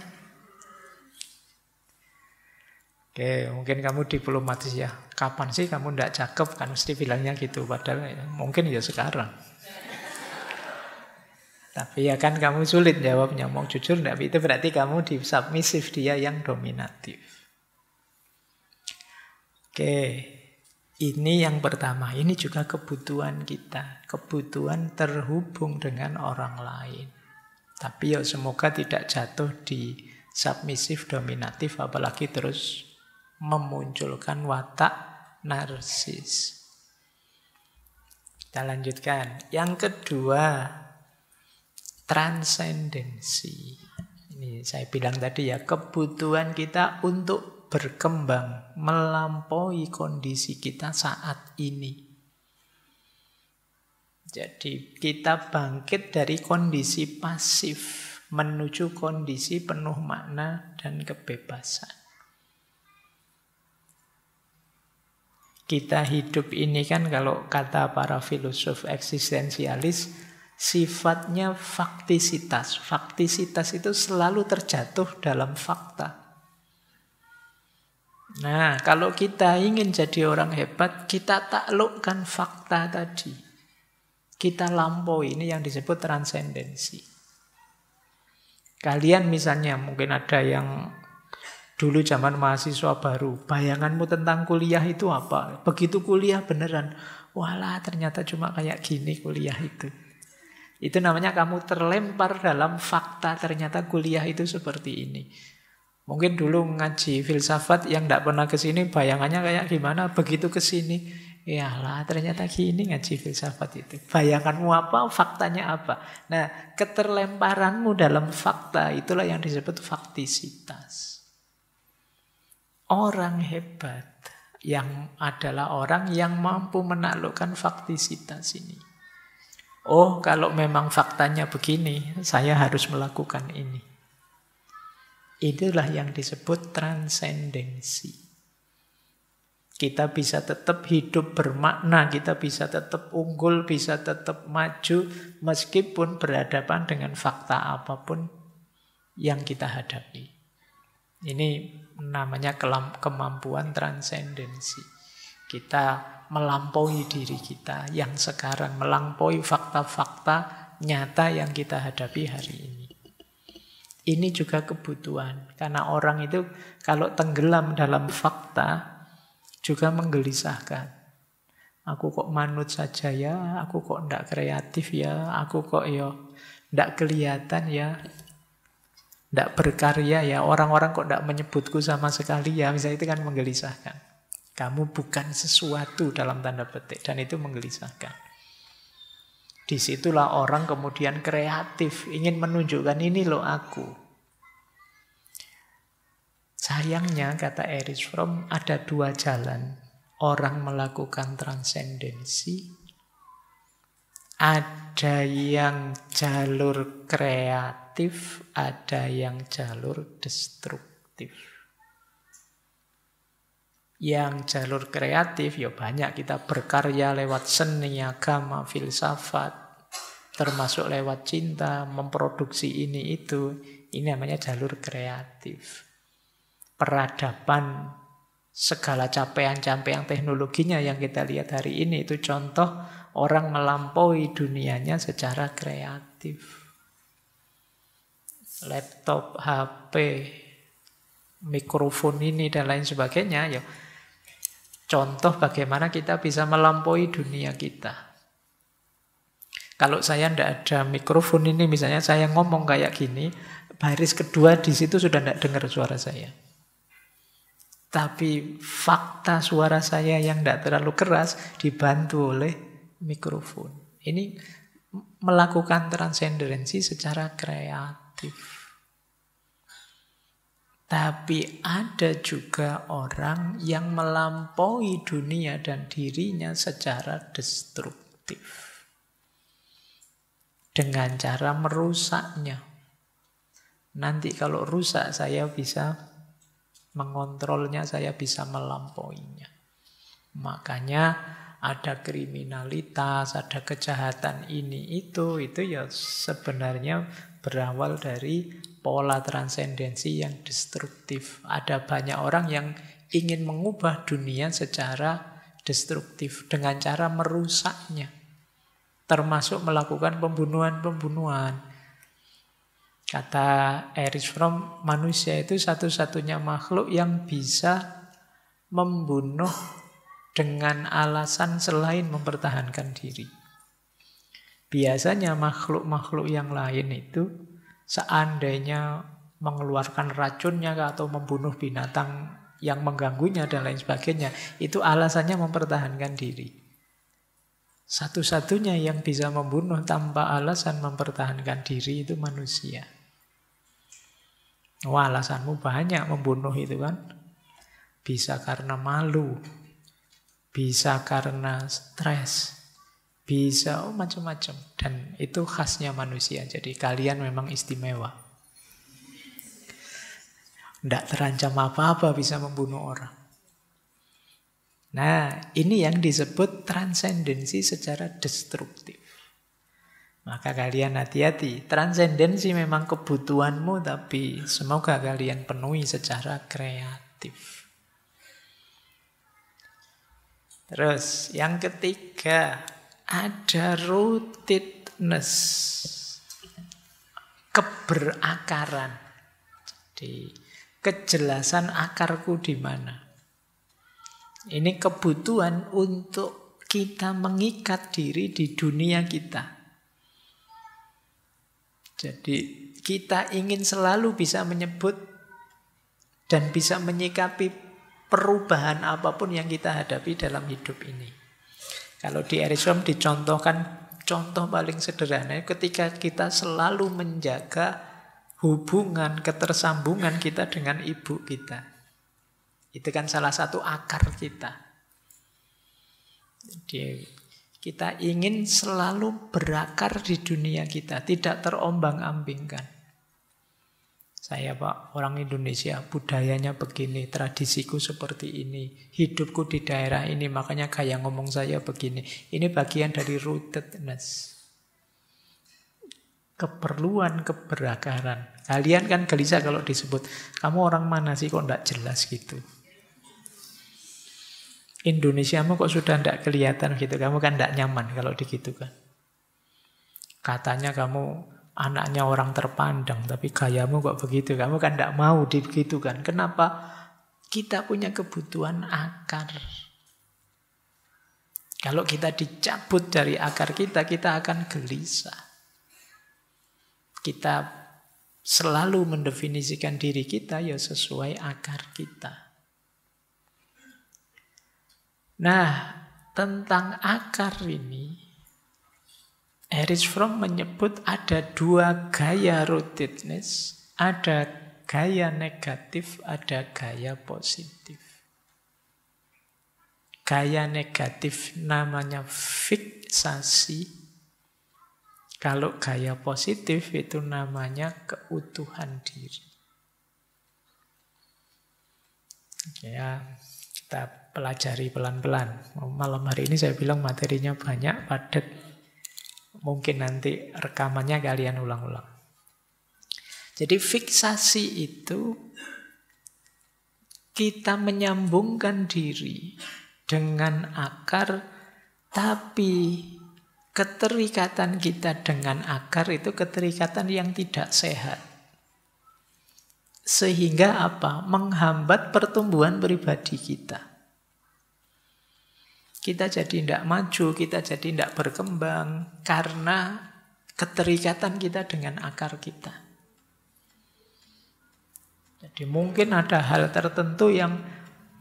Oke, mungkin kamu diplomatis ya. Kapan sih kamu ndak cakep? Kan mesti bilangnya gitu. Padahal ya, mungkin ya sekarang. Tapi ya kan kamu sulit jawabnya. Mau jujur ndak? Itu berarti kamu di submisif dia yang dominatif. Oke, ini yang pertama. Ini juga kebutuhan kita. Kebutuhan terhubung dengan orang lain. Tapi ya semoga tidak jatuh di submisif dominatif apalagi terus memunculkan watak narsis. Kita lanjutkan. Yang kedua, transendensi. Ini saya bilang tadi ya, kebutuhan kita untuk berkembang, melampaui kondisi kita saat ini. Jadi kita bangkit dari kondisi pasif menuju kondisi penuh makna dan kebebasan. Kita hidup ini kan kalau kata para filosof eksistensialis sifatnya faktisitas. Faktisitas itu selalu terjatuh dalam fakta. Nah, kalau kita ingin jadi orang hebat, kita taklukkan fakta tadi. Kita lampaui, ini yang disebut transendensi. Kalian misalnya mungkin ada yang Dulu zaman mahasiswa baru, bayanganmu tentang kuliah itu apa? Begitu kuliah beneran, walah ternyata cuma kayak gini kuliah itu. Itu namanya kamu terlempar dalam fakta ternyata kuliah itu seperti ini. Mungkin dulu ngaji filsafat yang tidak pernah ke sini bayangannya kayak gimana, begitu ke sini, ya lah ternyata gini ngaji filsafat itu. Bayanganmu apa, faktanya apa. Nah, keterlemparanmu dalam fakta itulah yang disebut faktisitas. Orang hebat yang adalah orang yang mampu menaklukkan faktisitas ini. Oh, kalau memang faktanya begini, saya harus melakukan ini. Itulah yang disebut transendensi. Kita bisa tetap hidup bermakna, kita bisa tetap unggul, bisa tetap maju, meskipun berhadapan dengan fakta apa pun yang kita hadapi. Ini namanya kemampuan transendensi. Kita melampaui diri kita yang sekarang, melampaui fakta-fakta nyata yang kita hadapi hari ini. Ini juga kebutuhan, karena orang itu kalau tenggelam dalam fakta, juga menggelisahkan. Aku kok manut saja ya, aku kok ndak kreatif ya, aku kok yo ya ndak kelihatan ya, ndak berkarya ya, orang-orang kok ndak menyebutku sama sekali ya, misalnya itu kan menggelisahkan. Kamu bukan sesuatu dalam tanda petik, dan itu menggelisahkan. Di situlah orang kemudian kreatif, ingin menunjukkan ini loh aku. Sayangnya, kata Erich Fromm, ada dua jalan orang melakukan transendensi. Ada yang jalur kreatif, ada yang jalur destruktif. Yang jalur kreatif, ya banyak kita berkarya lewat seni, agama, filsafat, termasuk lewat cinta, memproduksi ini itu. Ini namanya jalur kreatif peradaban segala capaian-capaian teknologinya yang kita lihat hari ini itu contoh orang melampaui dunianya secara kreatif. Laptop, HP, mikrofon ini dan lain sebagainya ya contoh bagaimana kita bisa melampaui dunia kita. Kalau saya tidak ada mikrofon ini, misalnya saya ngomong kayak gini, baris kedua di situ sudah tidak dengar suara saya. Tapi fakta suara saya yang tidak terlalu keras dibantu oleh mikrofon. Ini melakukan transendensi secara kreatif. Tapi ada juga orang yang melampaui dunia dan dirinya secara destruktif. Dengan cara merusaknya. Nanti kalau rusak saya bisa mengontrolnya, saya bisa melampauinya. Makanya ada kriminalitas, ada kejahatan ini itu, itu ya sebenarnya berawal dari pola transendensi yang destruktif. Ada banyak orang yang ingin mengubah dunia secara destruktif dengan cara merusaknya. Termasuk melakukan pembunuhan-pembunuhan. Kata Erich Fromm, manusia itu satu-satunya makhluk yang bisa membunuh dengan alasan selain mempertahankan diri. Biasanya makhluk-makhluk yang lain itu seandainya mengeluarkan racunnya atau membunuh binatang yang mengganggunya dan lain sebagainya, itu alasannya mempertahankan diri. Satu-satunya yang bisa membunuh tanpa alasan mempertahankan diri itu manusia. Wah, alasanmu banyak membunuh itu kan. Bisa karena malu, bisa karena stres, bisa oh, macam-macam. Dan itu khasnya manusia. Jadi kalian memang istimewa. Tidak terancam apa-apa bisa membunuh orang. Nah, ini yang disebut transendensi secara destruktif. Maka kalian hati-hati. Transendensi memang kebutuhanmu, tapi semoga kalian penuhi secara kreatif. Terus yang ketiga, ada rootedness. Keberakaran. Jadi kejelasan akarku di mana. Ini kebutuhan untuk kita mengikat diri di dunia kita. Jadi kita ingin selalu bisa menyebut dan bisa menyikapi perubahan apa pun yang kita hadapi dalam hidup ini. Kalau di Erisom dicontohkan contoh paling sederhana ketika kita selalu menjaga hubungan ketersambungan kita dengan ibu kita. Itu kan salah satu akar kita. Jadi kita ingin selalu berakar di dunia kita, tidak terombang-ambingkan. Saya Pak, orang Indonesia, budayanya begini, tradisiku seperti ini, hidupku di daerah ini, makanya gaya ngomong saya begini. Ini bagian dari rootedness. Keperluan keberakaran. Kalian kan gelisah kalau disebut, kamu orang mana sih kok tidak jelas gitu. Indonesia kok sudah tidak kelihatan gitu, kamu kan tidak nyaman kalau digitukan. Katanya kamu anaknya orang terpandang, tapi gayamu kok begitu. Kamu kan tidak mau kan? Kenapa? Kita punya kebutuhan akar. Kalau kita dicabut dari akar kita, kita akan gelisah. Kita selalu mendefinisikan diri kita ya sesuai akar kita. Nah, tentang akar ini Erich Fromm menyebut ada dua gaya rootedness, ada gaya negatif, ada gaya positif. Gaya negatif namanya fiksasi. Kalau gaya positif itu namanya keutuhan diri. Ya, kita pelajari pelan-pelan. Malam hari ini saya bilang materinya banyak, padat. Mungkin nanti rekamannya kalian ulang-ulang. Jadi fiksasi itu kita menyambungkan diri dengan akar, tapi keterikatan kita dengan akar itu keterikatan yang tidak sehat. Sehingga apa? Menghambat pertumbuhan pribadi kita. Kita jadi tidak maju, kita jadi tidak berkembang karena keterikatan kita dengan akar kita. Jadi mungkin ada hal tertentu yang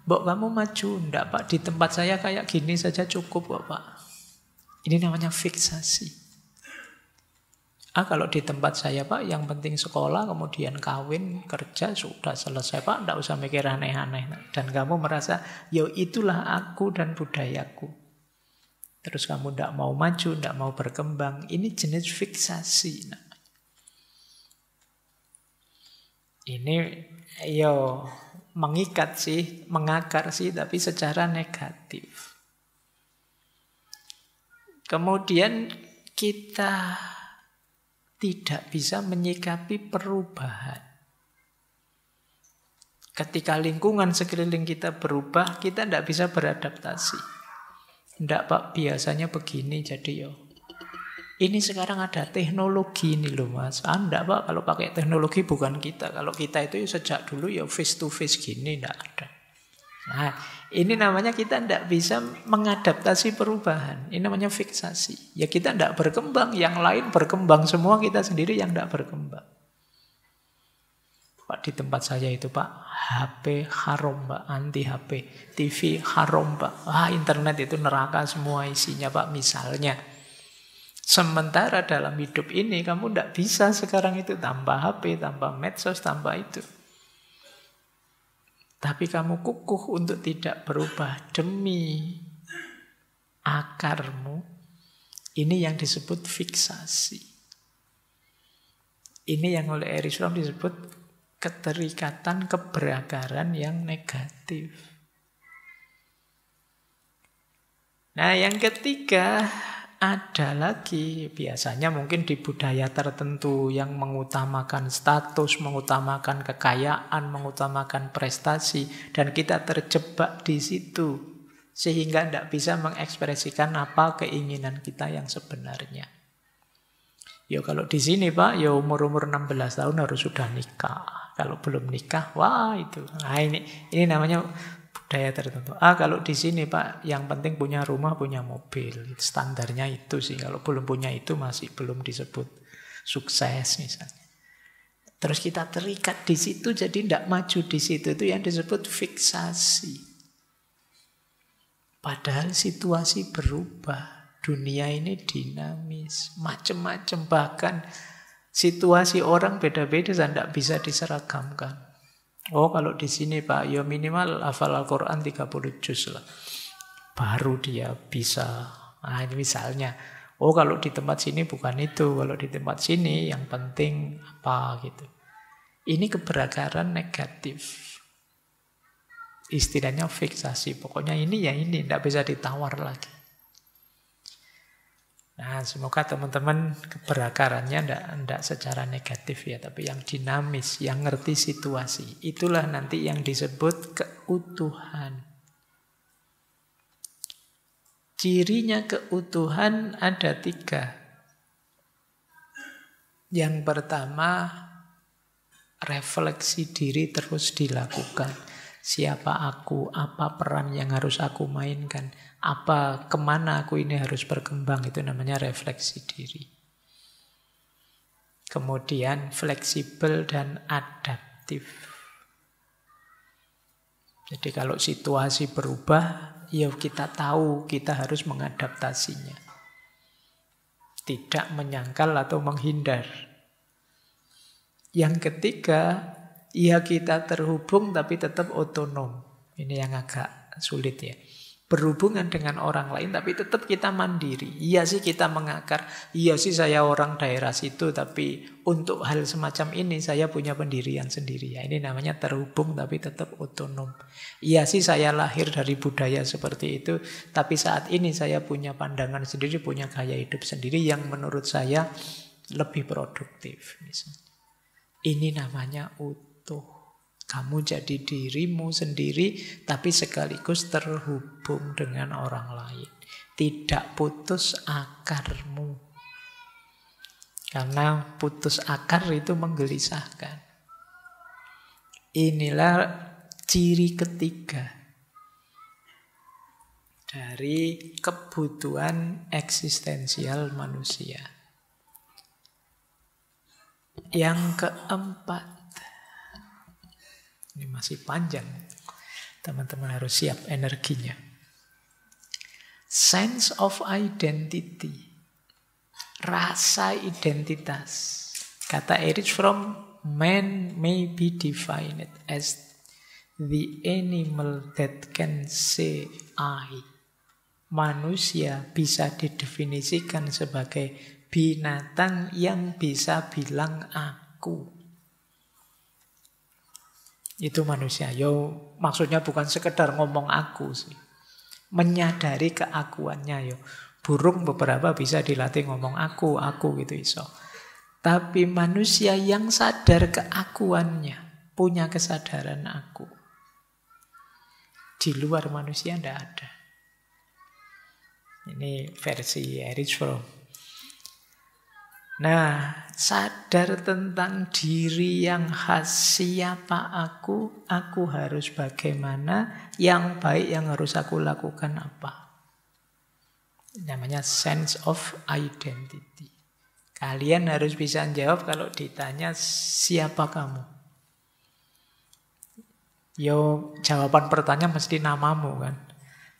Mbok kamu maju, enggak Pak, di tempat saya kayak gini saja cukup kok Pak. Ini namanya fiksasi. Ah kalau di tempat saya Pak yang penting sekolah kemudian kawin kerja sudah selesai Pak tidak usah mikir aneh-aneh. Dan kamu merasa yo itulah aku dan budayaku. Terus kamu tidak mau maju tidak mau berkembang. Ini jenis fiksasi ini yo mengikat sih mengakar sih tapi secara negatif. Kemudian kita tidak bisa menyikapi perubahan. Ketika lingkungan sekeliling kita berubah, kita tidak bisa beradaptasi. Tidak pak, biasanya begini jadi yo. Ini sekarang ada teknologi ini loh mas. Ah, enggak pak, kalau pakai teknologi bukan kita. Kalau kita itu sejak dulu ya face to face gini, enggak ada. Nah, ini namanya kita tidak bisa mengadaptasi perubahan. Ini namanya fiksasi. Ya kita tidak berkembang, yang lain berkembang semua, kita sendiri yang tidak berkembang. Pak di tempat saya itu Pak, HP haram Pak, anti HP, TV haram Pak. Ah internet itu neraka semua isinya Pak misalnya. Sementara dalam hidup ini kamu tidak bisa sekarang itu tambah HP, tambah medsos, tambah itu. Tapi kamu kukuh untuk tidak berubah demi akarmu. Ini yang disebut fiksasi. Ini yang oleh Fromm disebut keterikatan keberagaran yang negatif. Nah, yang ketiga ada lagi biasanya mungkin di budaya tertentu yang mengutamakan status, mengutamakan kekayaan, mengutamakan prestasi dan kita terjebak di situ sehingga tidak bisa mengekspresikan apa keinginan kita yang sebenarnya. Ya kalau di sini Pak, ya umur-umur 16 tahun harus sudah nikah. Kalau belum nikah, wah itu. Nah ini ini namanya budaya tertentu. Ah kalau di sini Pak, yang penting punya rumah, punya mobil. Standarnya itu sih. Kalau belum punya itu masih belum disebut sukses misalnya. Terus kita terikat di situ jadi tidak maju di situ itu yang disebut fiksasi. Padahal situasi berubah, dunia ini dinamis, macam-macam bahkan situasi orang beda-beda dan tidak bisa diseragamkan. Oh kalau di sini Pak, ya minimal hafal Al-Quran 30 juz lah. Baru dia bisa. Nah ini misalnya. Oh kalau di tempat sini bukan itu. Kalau di tempat sini yang penting apa gitu. Ini keberagaran negatif. Istilahnya fiksasi. Pokoknya ini ya ini. Tidak bisa ditawar lagi. Nah, semoga teman-teman keberakarannya tidak secara negatif ya, tapi yang dinamis, yang ngerti situasi. Itulah nanti yang disebut keutuhan. Cirinya keutuhan ada tiga. Yang pertama, refleksi diri terus dilakukan. Siapa aku, apa peran yang harus aku mainkan, apa ke mana aku ini harus berkembang itu namanya refleksi diri. Kemudian fleksibel dan adaptif. Jadi kalau situasi berubah, ya kita tahu kita harus mengadaptasinya. Tidak menyangkal atau menghindar. Yang ketiga, ya kita terhubung tapi tetap otonom. Ini yang agak sulit ya berhubungan dengan orang lain tapi tetap kita mandiri. Iya sih kita mengakar, iya sih saya orang daerah situ tapi untuk hal semacam ini saya punya pendirian sendiri. Ya, ini namanya terhubung tapi tetap otonom. Iya sih saya lahir dari budaya seperti itu tapi saat ini saya punya pandangan sendiri, punya gaya hidup sendiri yang menurut saya lebih produktif. Ini namanya utuh. Kamu jadi dirimu sendiri, tapi sekaligus terhubung dengan orang lain. Tidak putus akarmu. Karena putus akar itu menggelisahkan. Inilah ciri ketiga dari kebutuhan eksistensial manusia. Yang keempat, ini masih panjang. Teman-teman harus siap energinya. Sense of identity. Rasa identitas. Kata Erich Fromm, man may be defined as the animal that can say I. Manusia bisa didefinisikan sebagai binatang yang bisa bilang aku. Itu manusia. Yo, maksudnya bukan sekedar ngomong aku sih. Menyadari keakuannya yo. Burung beberapa bisa dilatih ngomong aku, aku gitu iso. Tapi manusia yang sadar keakuannya, punya kesadaran aku. Di luar manusia tidak ada. Ini versi Erich Fromm. Nah, sadar tentang diri yang khas siapa aku, aku harus bagaimana, yang baik yang harus aku lakukan apa. Namanya sense of identity. Kalian harus bisa jawab kalau ditanya siapa kamu. Yo, jawaban pertanyaan mesti namamu kan.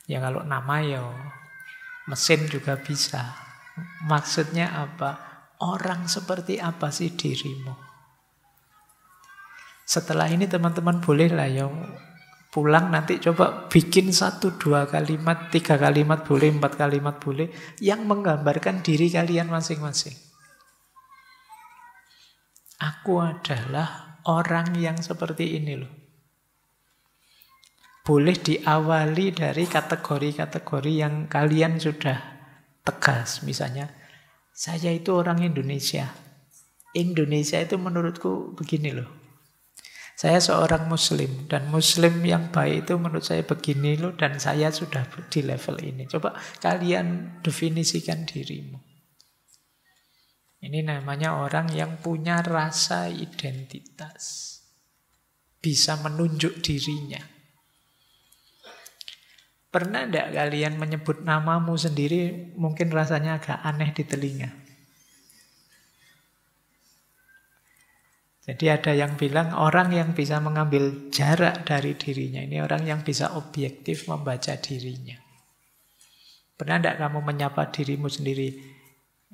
Ya kalau nama yo mesin juga bisa. Maksudnya apa? Orang seperti apa sih dirimu? Setelah ini teman-teman bolehlah yang pulang nanti coba bikin satu dua kalimat, tiga kalimat boleh, empat kalimat boleh yang menggambarkan diri kalian masing-masing. Aku adalah orang yang seperti ini loh. Boleh diawali dari kategori-kategori yang kalian sudah tegas. Misalnya, saya itu orang Indonesia. Indonesia itu menurutku begini loh. Saya seorang muslim dan muslim yang baik itu menurut saya begini loh dan saya sudah di level ini. Coba kalian definisikan dirimu. Ini namanya orang yang punya rasa identitas. Bisa menunjuk dirinya. Pernah tidak kalian menyebut namamu sendiri mungkin rasanya agak aneh di telinga? Jadi ada yang bilang orang yang bisa mengambil jarak dari dirinya. Ini orang yang bisa objektif membaca dirinya. Pernah tidak kamu menyapa dirimu sendiri?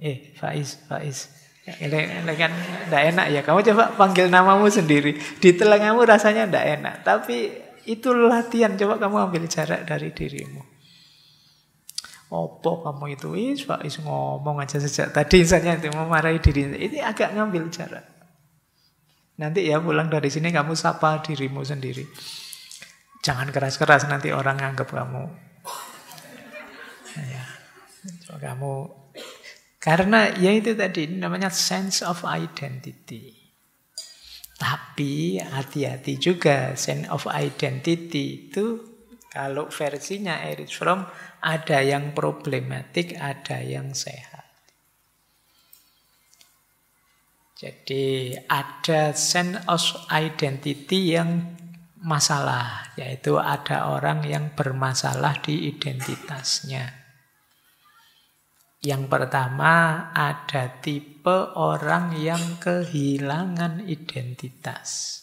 Eh, Faiz, Faiz, kan tidak enak ya. Kamu coba panggil namamu sendiri. Di telingamu rasanya tidak enak. Tapi itu latihan. Coba kamu ambil jarak dari dirimu. Opo kamu itu is pak is ngomong aja sejak tadi misalnya itu memarahi diri ini agak ngambil jarak. Nanti ya pulang dari sini kamu sapa dirimu sendiri. Jangan keras-keras nanti orang nganggap kamu. Ya, kamu karena ya itu tadi namanya sense of identity. Tapi hati-hati juga sense of identity itu kalau versinya Erich Fromm ada yang problematik, ada yang sehat. Jadi ada sense of identity yang masalah, yaitu ada orang yang bermasalah di identitasnya. Yang pertama ada tipe orang yang kehilangan identitas.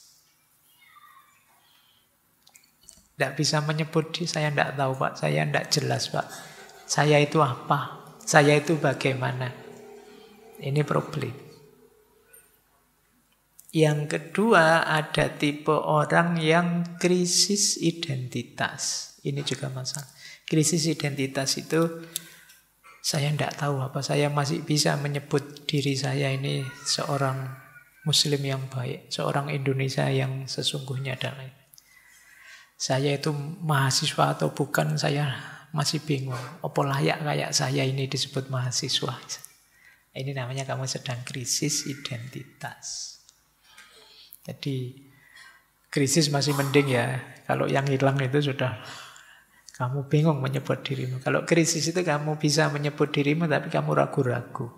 Tidak bisa menyebut, saya tidak tahu Pak, saya tidak jelas Pak. Saya itu apa? Saya itu bagaimana? Ini problem. Yang kedua ada tipe orang yang krisis identitas. Ini juga masalah. Krisis identitas itu saya tidak tahu apa. Saya masih bisa menyebut diri saya ini seorang Muslim yang baik, seorang Indonesia yang sesungguhnya dan lain saya itu mahasiswa atau bukan saya masih bingung. Apa layak kayak saya ini disebut mahasiswa? Ini namanya kamu sedang krisis identitas. Jadi krisis masih mending ya. Kalau yang hilang itu sudah kamu bingung menyebut dirimu. Kalau krisis itu kamu bisa menyebut dirimu tapi kamu ragu-ragu.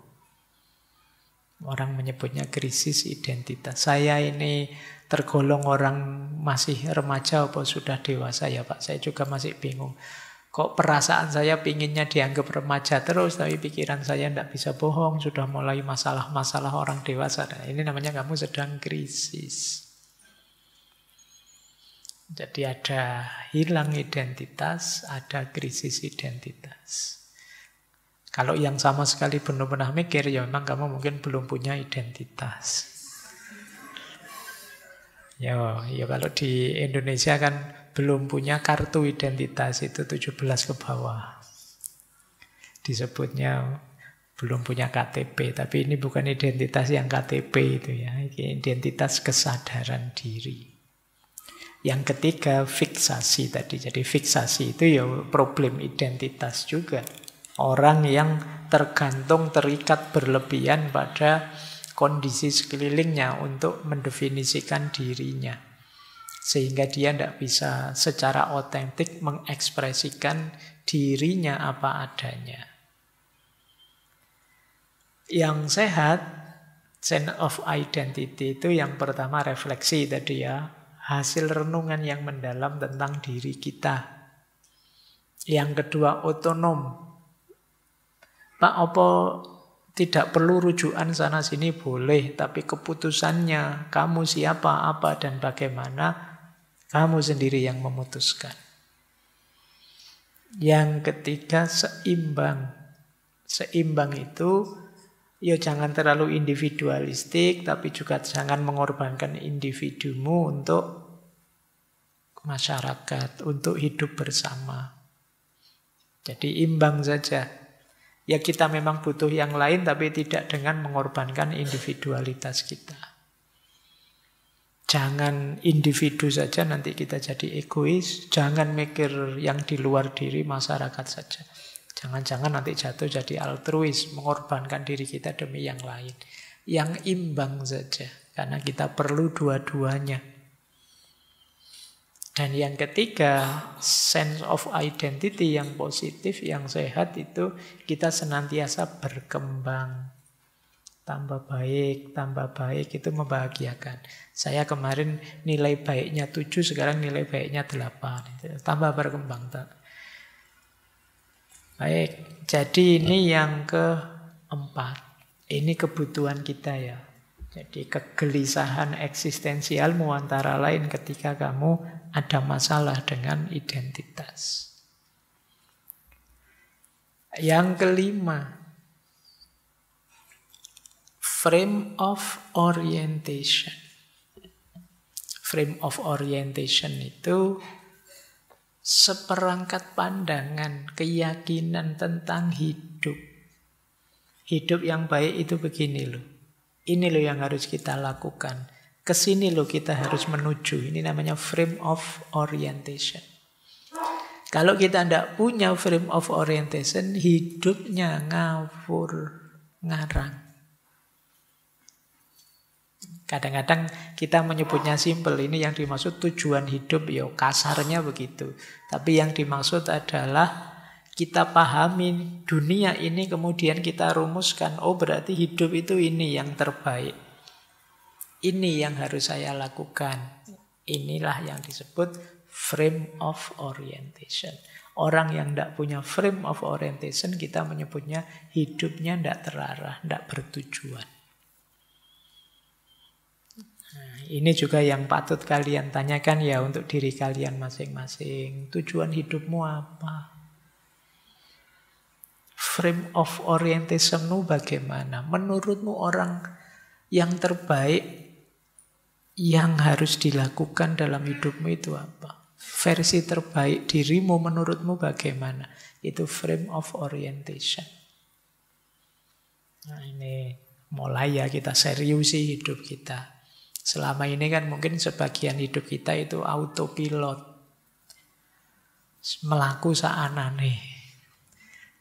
Orang menyebutnya krisis identitas. Saya ini tergolong orang masih remaja apa sudah dewasa ya Pak? Saya juga masih bingung. Kok perasaan saya pinginnya dianggap remaja terus, tapi pikiran saya tidak bisa bohong, sudah mulai masalah-masalah orang dewasa. Nah, ini namanya kamu sedang krisis. Jadi ada hilang identitas, ada krisis identitas. Kalau yang sama sekali belum pernah mikir, ya memang kamu mungkin belum punya identitas. Ya, ya kalau di Indonesia kan belum punya kartu identitas itu 17 ke bawah. Disebutnya belum punya KTP, tapi ini bukan identitas yang KTP itu ya, identitas kesadaran diri. Yang ketiga fiksasi tadi. Jadi fiksasi itu ya problem identitas juga. Orang yang tergantung terikat berlebihan pada kondisi sekelilingnya untuk mendefinisikan dirinya. Sehingga dia tidak bisa secara otentik mengekspresikan dirinya apa adanya. Yang sehat, sense of identity itu yang pertama refleksi tadi ya. Hasil renungan yang mendalam tentang diri kita. Yang kedua otonom. Pak, apa tidak perlu rujukan sana sini boleh, tapi keputusannya kamu siapa, apa dan bagaimana kamu sendiri yang memutuskan. Yang ketiga seimbang. Seimbang itu ya jangan terlalu individualistik tapi juga jangan mengorbankan individumu untuk masyarakat, untuk hidup bersama. Jadi imbang saja. Ya kita memang butuh yang lain tapi tidak dengan mengorbankan individualitas kita. Jangan individu saja nanti kita jadi egois. Jangan mikir yang di luar diri masyarakat saja. Jangan-jangan nanti jatuh jadi altruis, mengorbankan diri kita demi yang lain. Yang imbang saja, karena kita perlu dua-duanya. Dan yang ketiga, sense of identity yang positif, yang sehat itu kita senantiasa berkembang. Tambah baik, tambah baik itu membahagiakan. Saya kemarin nilai baiknya 7, sekarang nilai baiknya 8. Tambah berkembang. Baik, jadi ini yang keempat. Ini kebutuhan kita ya. Jadi kegelisahan eksistensialmu antara lain ketika kamu ada masalah dengan identitas. Yang kelima, frame of orientation. Frame of orientation itu seperangkat pandangan, keyakinan tentang hidup. Hidup yang baik itu begini loh. Ini loh yang harus kita lakukan. Ke sini loh kita harus menuju. Ini namanya frame of orientation. Kalau kita tidak punya frame of orientation, hidupnya ngawur, ngarang. Kadang-kadang kita menyebutnya simple, ini yang dimaksud tujuan hidup, ya kasarnya begitu. Tapi yang dimaksud adalah kita pahami dunia ini kemudian kita rumuskan, oh berarti hidup itu ini yang terbaik. Ini yang harus saya lakukan. Inilah yang disebut frame of orientation. Orang yang tidak punya frame of orientation, kita menyebutnya hidupnya tidak terarah, tidak bertujuan. Ini juga yang patut kalian tanyakan ya untuk diri kalian masing-masing. Tujuan hidupmu apa? Frame of orientationmu bagaimana? Menurutmu orang yang terbaik yang harus dilakukan dalam hidupmu itu apa? Versi terbaik dirimu menurutmu bagaimana? Itu frame of orientation. Nah ini mulai ya kita seriusi hidup kita. Selama ini kan mungkin sebagian hidup kita itu autopilot. Melaku saanane.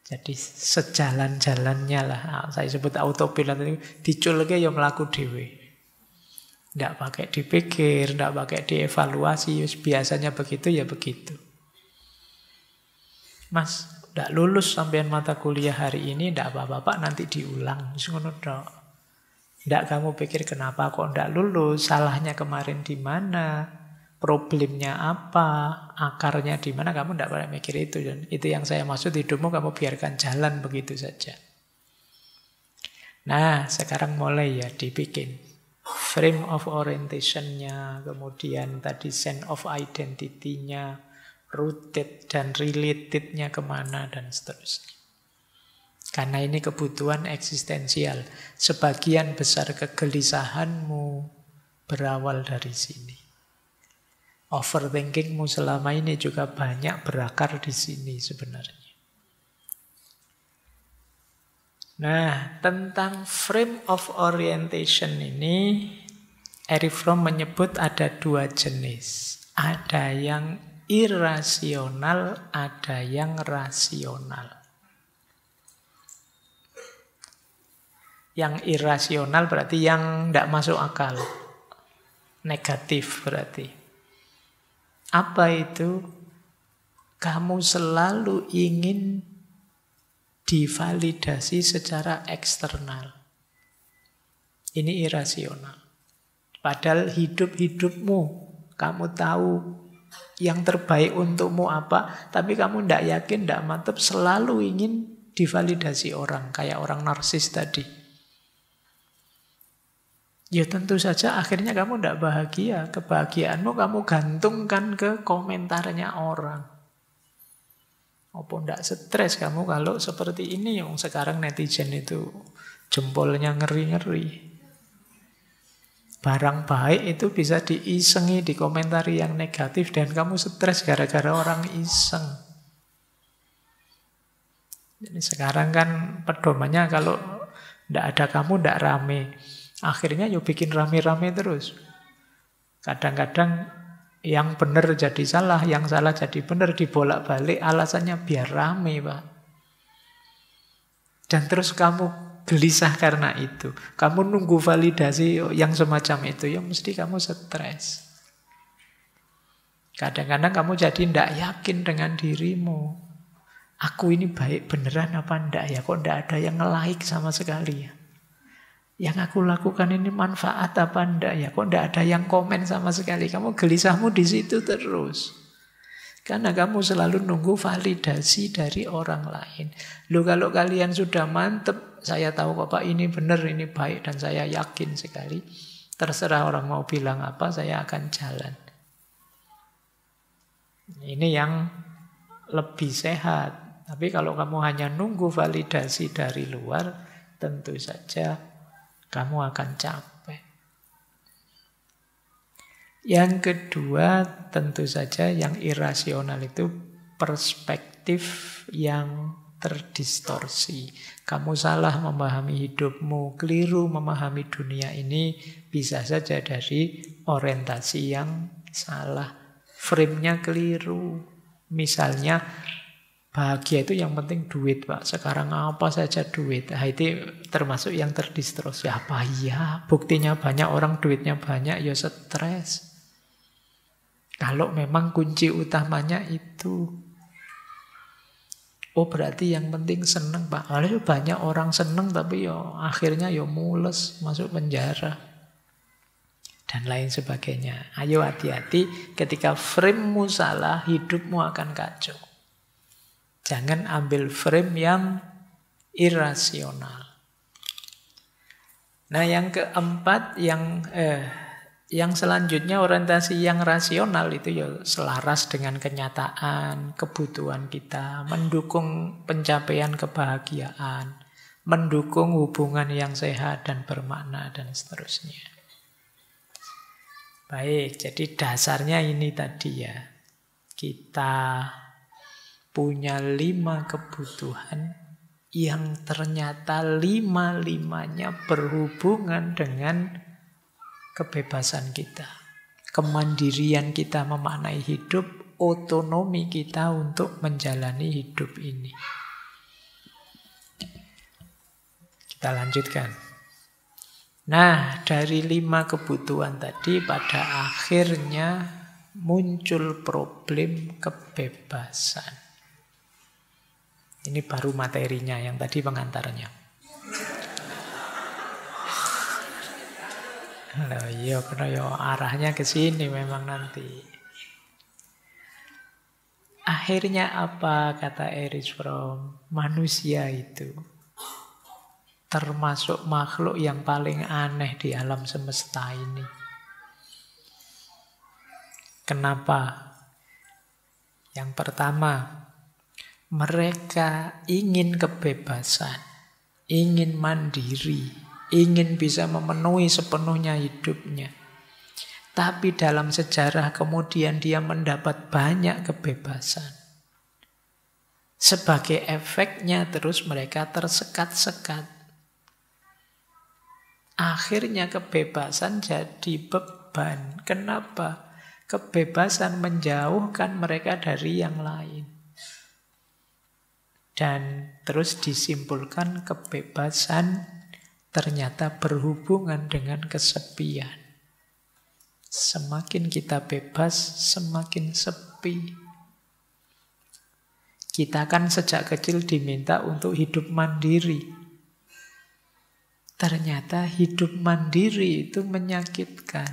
Jadi sejalan-jalannya lah. Nah, saya sebut autopilot itu diculke ya melaku dewe. Tidak pakai dipikir, tidak pakai dievaluasi. Biasanya begitu ya begitu. Mas, tidak lulus sampai mata kuliah hari ini, tidak apa-apa, nanti diulang. Ngono tidak kamu pikir kenapa kok tidak lulus, salahnya kemarin di mana, problemnya apa, akarnya di mana, kamu tidak pernah mikir itu. Dan itu yang saya maksud hidupmu kamu biarkan jalan begitu saja. Nah, sekarang mulai ya dibikin. Frame of orientation-nya, kemudian tadi sense of identity-nya, rooted dan relatednya ke mana, dan seterusnya. Karena ini kebutuhan eksistensial. Sebagian besar kegelisahanmu berawal dari sini. Overthinkingmu selama ini juga banyak berakar di sini sebenarnya. Nah, tentang frame of orientation ini, Eric Fromm menyebut ada dua jenis. Ada yang irasional, ada yang rasional. Yang irasional berarti yang tidak masuk akal. Negatif berarti. Apa itu? Kamu selalu ingin divalidasi secara eksternal. Ini irasional. Padahal hidup-hidupmu, kamu tahu yang terbaik untukmu apa, tapi kamu tidak yakin, tidak mantap, selalu ingin divalidasi orang, kayak orang narsis tadi. Ya tentu saja akhirnya kamu tidak bahagia. Kebahagiaanmu kamu gantungkan ke komentarnya orang. Apa tidak stres kamu kalau seperti ini yang sekarang netizen itu jempolnya ngeri-ngeri. Barang baik itu bisa diisengi, dikomentari yang negatif dan kamu stres gara-gara orang iseng. Jadi sekarang kan pedomannya kalau tidak ada kamu tidak rame. Akhirnya yuk bikin rame-rame terus. Kadang-kadang yang benar jadi salah, yang salah jadi benar, dibolak-balik alasannya biar rame, Pak. Dan terus kamu gelisah karena itu. Kamu nunggu validasi yang semacam itu, ya mesti kamu stres. Kadang-kadang kamu jadi tidak yakin dengan dirimu. Aku ini baik beneran apa enggak ya? Kok enggak ada yang nge-like sama sekali ya? Yang aku lakukan ini manfaat apa enggak ya? Kok enggak ada yang komen sama sekali? Kamu gelisahmu di situ terus. Karena kamu selalu nunggu validasi dari orang lain. Lu kalau kalian sudah mantep, saya tahu kok Pak ini benar, ini baik dan saya yakin sekali. Terserah orang mau bilang apa, saya akan jalan. Ini yang lebih sehat. Tapi kalau kamu hanya nunggu validasi dari luar, tentu saja kamu akan capek. Yang kedua, tentu saja yang irasional itu perspektif yang terdistorsi. Kamu salah memahami hidupmu, keliru memahami dunia ini bisa saja dari orientasi yang salah. Frame-nya keliru. Misalnya Bahagia itu yang penting duit, Pak. Sekarang apa saja duit. Nah, itu termasuk yang terdistorsi. Apa iya? Buktinya banyak orang duitnya banyak, ya stres. Kalau memang kunci utamanya itu. Oh berarti yang penting seneng Pak. Lalu banyak orang seneng tapi ya akhirnya ya mules masuk penjara. Dan lain sebagainya. Ayo hati-hati ketika frame salah hidupmu akan kacau. Jangan ambil frame yang irasional. Nah, yang keempat yang eh, yang selanjutnya orientasi yang rasional itu ya selaras dengan kenyataan, kebutuhan kita, mendukung pencapaian kebahagiaan, mendukung hubungan yang sehat dan bermakna dan seterusnya. Baik, jadi dasarnya ini tadi ya. Kita punya lima kebutuhan yang ternyata lima-limanya berhubungan dengan kebebasan kita. Kemandirian kita memaknai hidup, otonomi kita untuk menjalani hidup ini. Kita lanjutkan. Nah, dari lima kebutuhan tadi pada akhirnya muncul problem kebebasan. Ini baru materinya yang tadi pengantarnya. Loh, iya, karena ya arahnya ke sini memang nanti. Akhirnya apa kata Erich Fromm? Manusia itu termasuk makhluk yang paling aneh di alam semesta ini. Kenapa? Yang pertama, mereka ingin kebebasan, ingin mandiri, ingin bisa memenuhi sepenuhnya hidupnya. Tapi dalam sejarah kemudian dia mendapat banyak kebebasan. Sebagai efeknya terus mereka tersekat-sekat. Akhirnya kebebasan jadi beban. Kenapa? Kebebasan menjauhkan mereka dari yang lain. Dan terus disimpulkan kebebasan ternyata berhubungan dengan kesepian. Semakin kita bebas, semakin sepi. Kita kan sejak kecil diminta untuk hidup mandiri. Ternyata hidup mandiri itu menyakitkan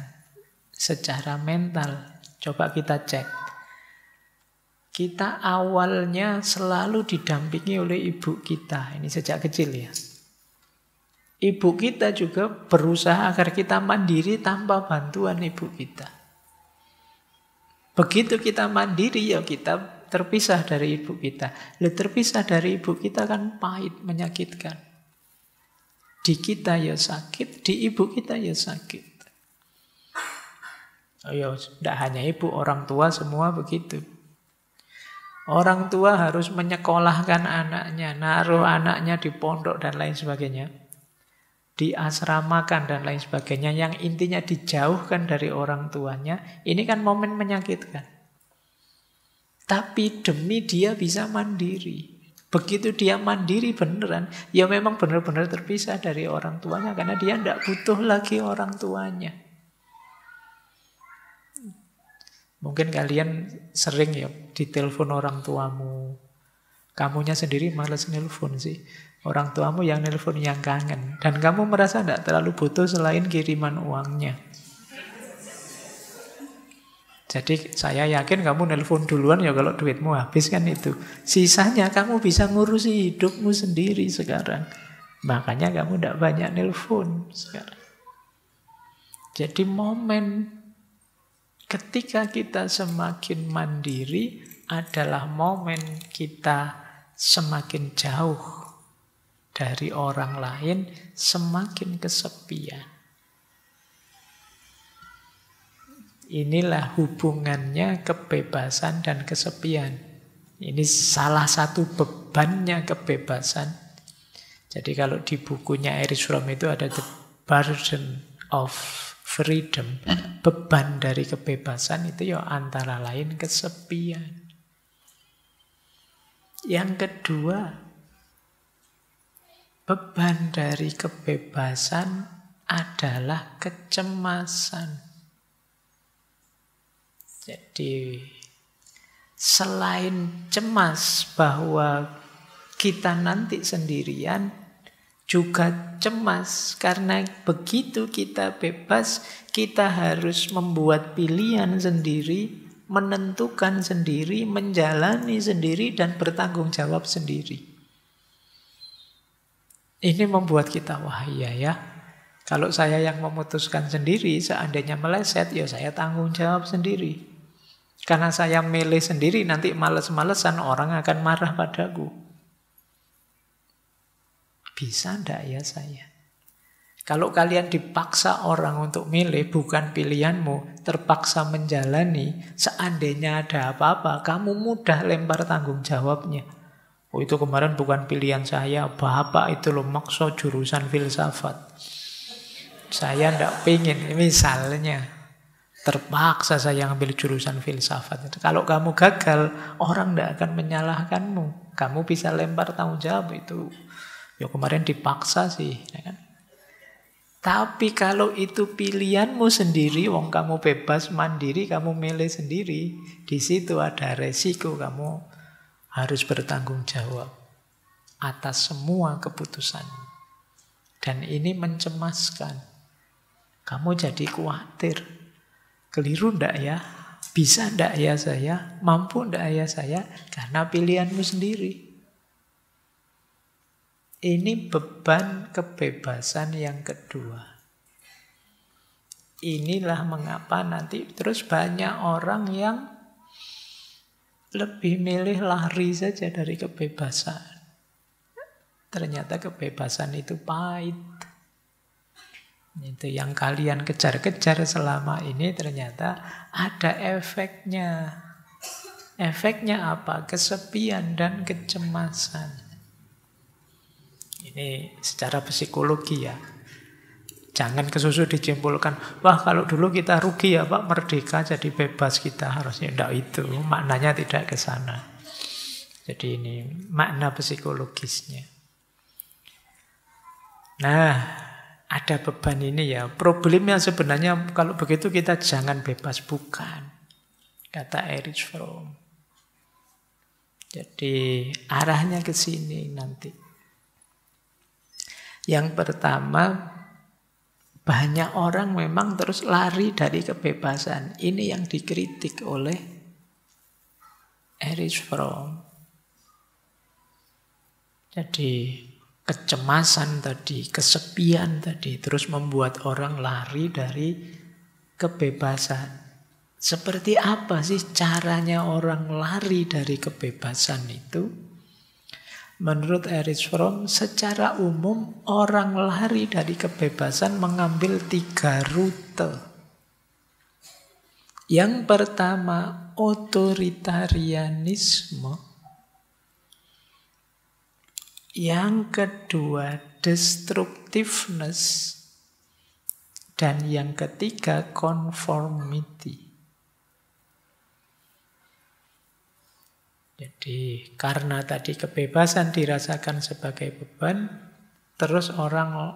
secara mental. Coba kita cek. Kita awalnya selalu didampingi oleh ibu kita. Ini sejak kecil ya. Ibu kita juga berusaha agar kita mandiri tanpa bantuan ibu kita. Begitu kita mandiri ya kita terpisah dari ibu kita. Lalu terpisah dari ibu kita kan pahit, menyakitkan. Di kita ya sakit, di ibu kita ya sakit. Oh ya, tidak hanya ibu, orang tua semua begitu. Orang tua harus menyekolahkan anaknya, naruh anaknya di pondok dan lain sebagainya. Diasramakan dan lain sebagainya. Yang intinya dijauhkan dari orang tuanya. Ini kan momen menyakitkan. Tapi demi dia bisa mandiri. Begitu dia mandiri beneran, ya memang benar-benar terpisah dari orang tuanya. Karena dia tidak butuh lagi orang tuanya. Mungkin kalian sering ya ditelepon orang tuamu. Kamunya sendiri males nelpon sih. Orang tuamu yang nelpon yang kangen. Dan kamu merasa tidak terlalu butuh selain kiriman uangnya. Jadi saya yakin kamu nelpon duluan ya kalau duitmu habis kan itu. Sisanya kamu bisa ngurusi hidupmu sendiri sekarang. Makanya kamu tidak banyak nelpon sekarang. Jadi momen Ketika kita semakin mandiri adalah momen kita semakin jauh dari orang lain, semakin kesepian. Inilah hubungannya kebebasan dan kesepian. Ini salah satu bebannya kebebasan. Jadi kalau di bukunya Erich Fromm itu ada The Burden of Freedom. Beban dari kebebasan itu ya antara lain kesepian. Yang kedua, beban dari kebebasan adalah kecemasan. Jadi selain cemas bahwa kita nanti sendirian, juga cemas karena begitu kita bebas, kita harus membuat pilihan sendiri, menentukan sendiri, menjalani sendiri, dan bertanggung jawab sendiri. Ini membuat kita, wah iya ya, kalau saya yang memutuskan sendiri, seandainya meleset, ya saya tanggung jawab sendiri. Karena saya milih sendiri, nanti males-malesan orang akan marah padaku. Bisa ndak ya saya? Kalau kalian dipaksa orang untuk milih, bukan pilihanmu, terpaksa menjalani, seandainya ada apa-apa, kamu mudah lempar tanggung jawabnya. Oh itu kemarin bukan pilihan saya, bapak itu loh makso jurusan filsafat. Saya ndak pingin, misalnya. Terpaksa saya ambil jurusan filsafat. Kalau kamu gagal, orang tidak akan menyalahkanmu. Kamu bisa lempar tanggung jawab itu. Ya kemarin dipaksa sih. Ya kan? Tapi kalau itu pilihanmu sendiri, wong kamu bebas mandiri, kamu milih sendiri, di situ ada resiko kamu harus bertanggung jawab atas semua keputusan. Dan ini mencemaskan. Kamu jadi khawatir. Keliru ndak ya? Bisa ndak ya saya? Mampu ndak ya saya? Karena pilihanmu sendiri. Ini beban kebebasan yang kedua. Inilah mengapa nanti terus banyak orang yang lebih milih lari saja dari kebebasan. Ternyata kebebasan itu pahit. Itu yang kalian kejar-kejar selama ini ternyata ada efeknya. Efeknya apa? Kesepian dan kecemasan. Ini secara psikologi ya. Jangan kesusu dicimpulkan, wah kalau dulu kita rugi ya Pak, merdeka jadi bebas kita harusnya. Tidak itu, maknanya tidak ke sana. Jadi ini makna psikologisnya. Nah, ada beban ini ya. Problemnya sebenarnya kalau begitu kita jangan bebas bukan. Kata Erich Fromm. Jadi arahnya ke sini nanti. Yang pertama, banyak orang memang terus lari dari kebebasan. Ini yang dikritik oleh Erich Fromm. Jadi kecemasan tadi, kesepian tadi, terus membuat orang lari dari kebebasan. Seperti apa sih caranya orang lari dari kebebasan itu? Menurut Erich Fromm, secara umum orang lari dari kebebasan mengambil tiga rute. Yang pertama, otoritarianisme. Yang kedua, destructiveness. Dan yang ketiga, conformity. Jadi karena tadi kebebasan dirasakan sebagai beban, terus orang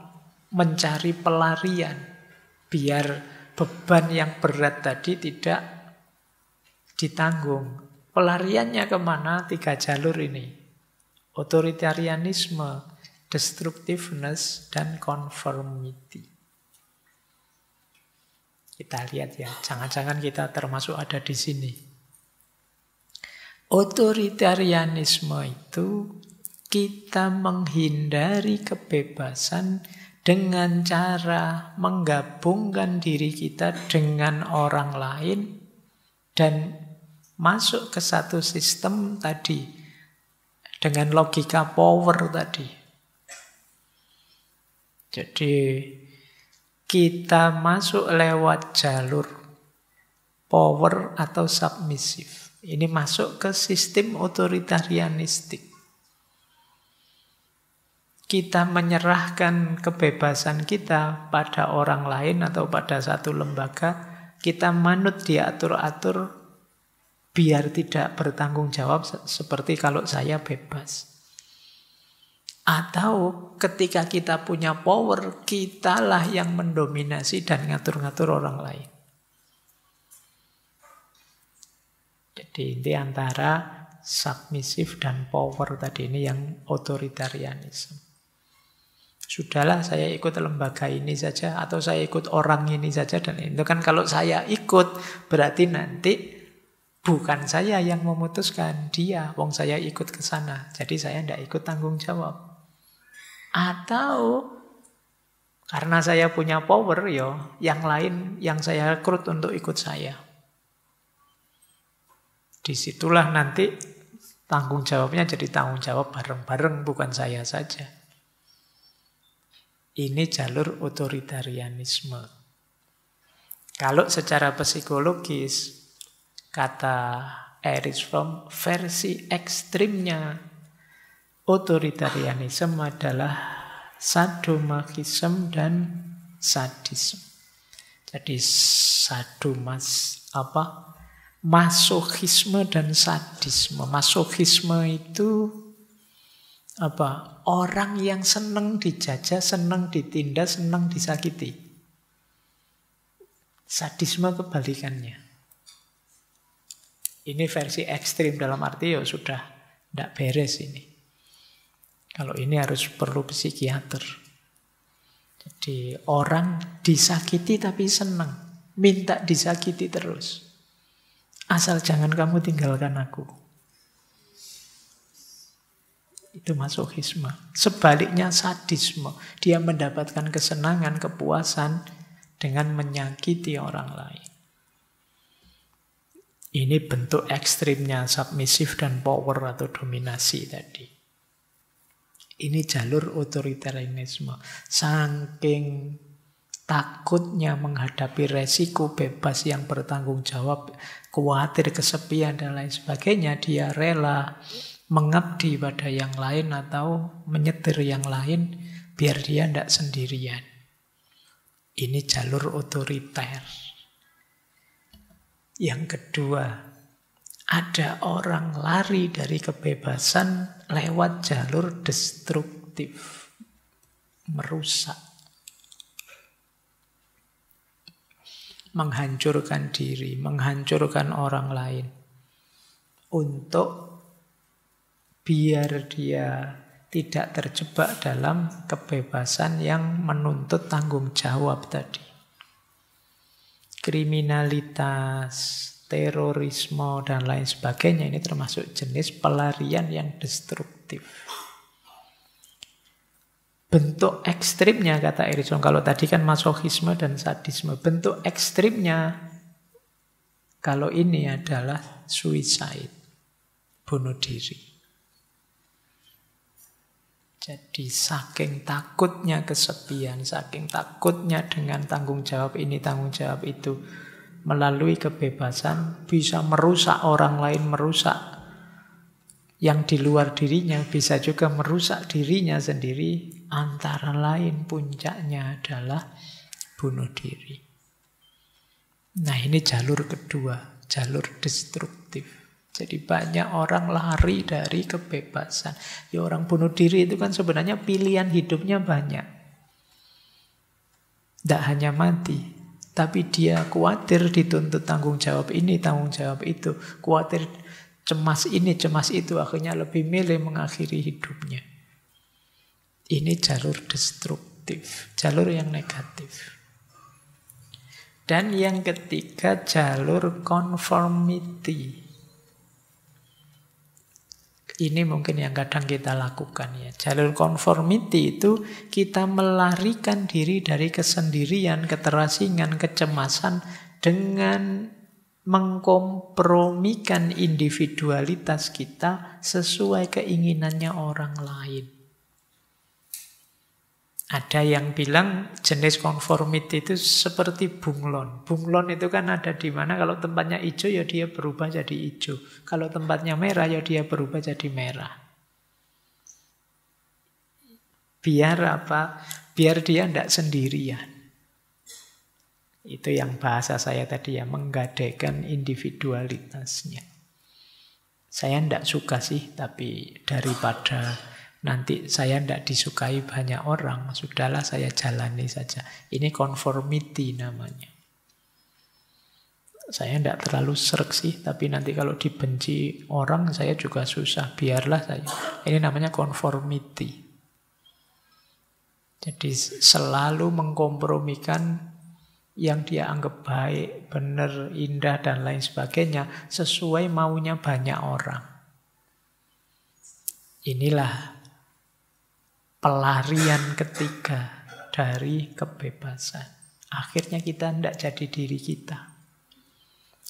mencari pelarian biar beban yang berat tadi tidak ditanggung. Pelariannya ke mana? Tiga jalur ini otoritarianisme, destructiveness, dan conformity. Kita lihat ya, jangan-jangan kita termasuk ada di sini. Otoritarianisme itu kita menghindari kebebasan dengan cara menggabungkan diri kita dengan orang lain dan masuk ke satu sistem tadi dengan logika power tadi. Jadi kita masuk lewat jalur power atau submissive. Ini masuk ke sistem otoritarianistik. Kita menyerahkan kebebasan kita pada orang lain atau pada satu lembaga, kita manut diatur-atur biar tidak bertanggung jawab seperti kalau saya bebas. Atau ketika kita punya power, kitalah yang mendominasi dan ngatur-ngatur orang lain. Jadi inti antara submissive dan power tadi ini yang otoritarianisme. Sudahlah saya ikut lembaga ini saja atau saya ikut orang ini saja dan itu kan kalau saya ikut berarti nanti bukan saya yang memutuskan dia, wong saya ikut ke sana. Jadi saya tidak ikut tanggung jawab. Atau karena saya punya power yo, yang lain yang saya rekrut untuk ikut saya. Di situlah nanti tanggung jawabnya jadi tanggung jawab bareng-bareng, bukan saya saja. Ini jalur otoritarianisme. Kalau secara psikologis, kata Erich Fromm, versi ekstrimnya otoritarianisme adalah sadomasochisme dan sadisme. Jadi sadomas apa masokisme dan sadisme. Masokisme itu apa? Orang yang senang dijajah, senang ditindas, senang disakiti. Sadisme kebalikannya. Ini versi ekstrim dalam arti ya sudah tidak beres ini. Kalau ini harus perlu psikiater. Jadi orang disakiti tapi senang. Minta disakiti terus. Asal jangan kamu tinggalkan aku. Itu masokisme. Sebaliknya sadisme. Dia mendapatkan kesenangan, kepuasan dengan menyakiti orang lain. Ini bentuk ekstrimnya submisif dan power atau dominasi tadi. Ini jalur otoritarianisme. Saking takutnya menghadapi resiko bebas yang bertanggung jawab, khawatir kesepian dan lain sebagainya, dia rela mengabdi pada yang lain atau menyetir yang lain biar dia tidak sendirian. Ini jalur otoriter. Yang kedua, ada orang lari dari kebebasan lewat jalur destruktif, merusak. Menghancurkan diri, menghancurkan orang lain. Untuk biar dia tidak terjebak dalam kebebasan yang menuntut tanggung jawab tadi. Kriminalitas, terorisme, dan lain sebagainya ini termasuk jenis pelarian yang destruktif. Bentuk ekstrimnya kata Erikson, kalau tadi kan masokisme dan sadisme, bentuk ekstrimnya kalau ini adalah suicide, bunuh diri. Jadi saking takutnya kesepian, saking takutnya dengan tanggung jawab ini, tanggung jawab itu, melalui kebebasan bisa merusak orang lain, merusak yang di luar dirinya, bisa juga merusak dirinya sendiri, Antara lain puncaknya adalah bunuh diri. Nah ini jalur kedua, jalur destruktif. Jadi banyak orang lari dari kebebasan. Ya orang bunuh diri itu kan sebenarnya pilihan hidupnya banyak. Tidak hanya mati, tapi dia khawatir dituntut tanggung jawab ini, tanggung jawab itu. Khawatir cemas ini, cemas itu. Akhirnya lebih milih mengakhiri hidupnya. Ini jalur destruktif, jalur yang negatif. Dan yang ketiga jalur conformity. Ini mungkin yang kadang kita lakukan ya. Jalur conformity itu kita melarikan diri dari kesendirian, keterasingan, kecemasan dengan mengkompromikan individualitas kita sesuai keinginannya orang lain. Ada yang bilang jenis conformity itu seperti bunglon. Bunglon itu kan ada di mana kalau tempatnya hijau ya dia berubah jadi hijau. Kalau tempatnya merah ya dia berubah jadi merah. Biar apa? Biar dia tidak sendirian. Itu yang bahasa saya tadi ya, menggadaikan individualitasnya. Saya tidak suka sih, tapi daripada nanti saya tidak disukai banyak orang, sudahlah saya jalani saja. Ini conformity namanya. Saya tidak terlalu serak sih, tapi nanti kalau dibenci orang saya juga susah. Biarlah saya. Ini namanya conformity. Jadi selalu mengkompromikan yang dia anggap baik, benar, indah, dan lain sebagainya sesuai maunya banyak orang. Inilah pelarian ketiga dari kebebasan. Akhirnya kita tidak jadi diri kita.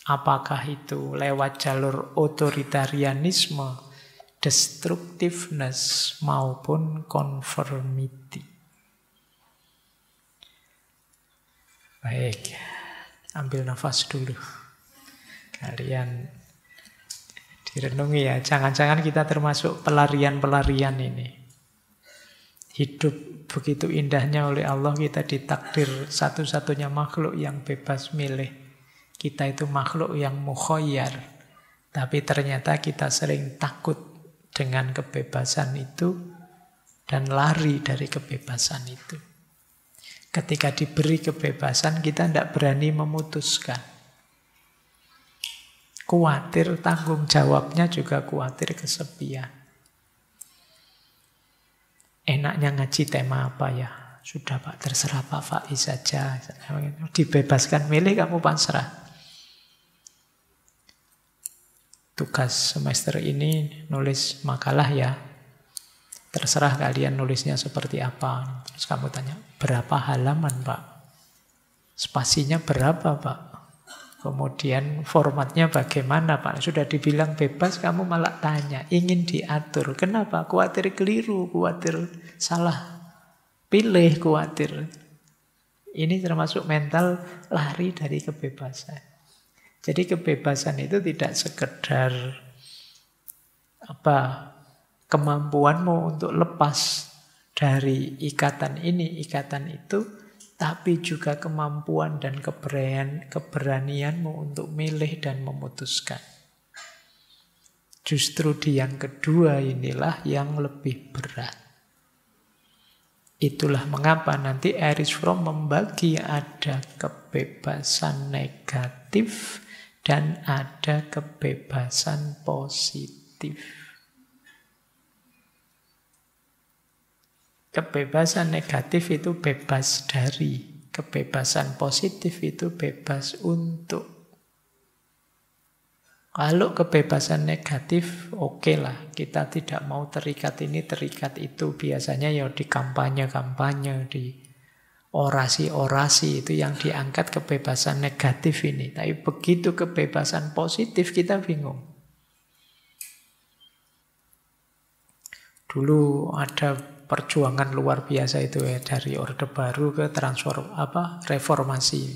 Apakah itu lewat jalur otoritarianisme, destructiveness, maupun conformity. Baik, ambil nafas dulu. Kalian direnungi ya, jangan-jangan kita termasuk pelarian-pelarian ini. Hidup begitu indahnya oleh Allah kita ditakdir satu-satunya makhluk yang bebas milih. Kita itu makhluk yang mukhoyar. Tapi ternyata kita sering takut dengan kebebasan itu dan lari dari kebebasan itu. Ketika diberi kebebasan kita tidak berani memutuskan. Kuatir tanggung jawabnya juga kuatir kesepian. Enaknya ngaji tema apa ya? Sudah Pak, terserah Pak Faiz saja. Dibebaskan milih kamu pasrah. Tugas semester ini nulis makalah ya. Terserah kalian nulisnya seperti apa. Terus kamu tanya, berapa halaman Pak? Spasinya berapa Pak? Kemudian formatnya bagaimana Pak? Sudah dibilang bebas, kamu malah tanya. Ingin diatur. Kenapa? Kuatir keliru, kuatir salah. Pilih kuatir. Ini termasuk mental lari dari kebebasan. Jadi kebebasan itu tidak sekedar apa kemampuanmu untuk lepas dari ikatan ini, ikatan itu, tapi juga kemampuan dan keberanian, keberanianmu untuk milih dan memutuskan. Justru di yang kedua inilah yang lebih berat. Itulah mengapa nanti Erich Fromm membagi ada kebebasan negatif dan ada kebebasan positif. Kebebasan negatif itu bebas dari, kebebasan positif itu bebas untuk. Kalau kebebasan negatif, oke okay lah. Kita tidak mau terikat ini, terikat itu. Biasanya ya di kampanye-kampanye, di orasi-orasi itu yang diangkat kebebasan negatif ini. Tapi begitu kebebasan positif kita bingung. Dulu ada perjuangan luar biasa itu ya dari orde baru ke transform apa reformasi.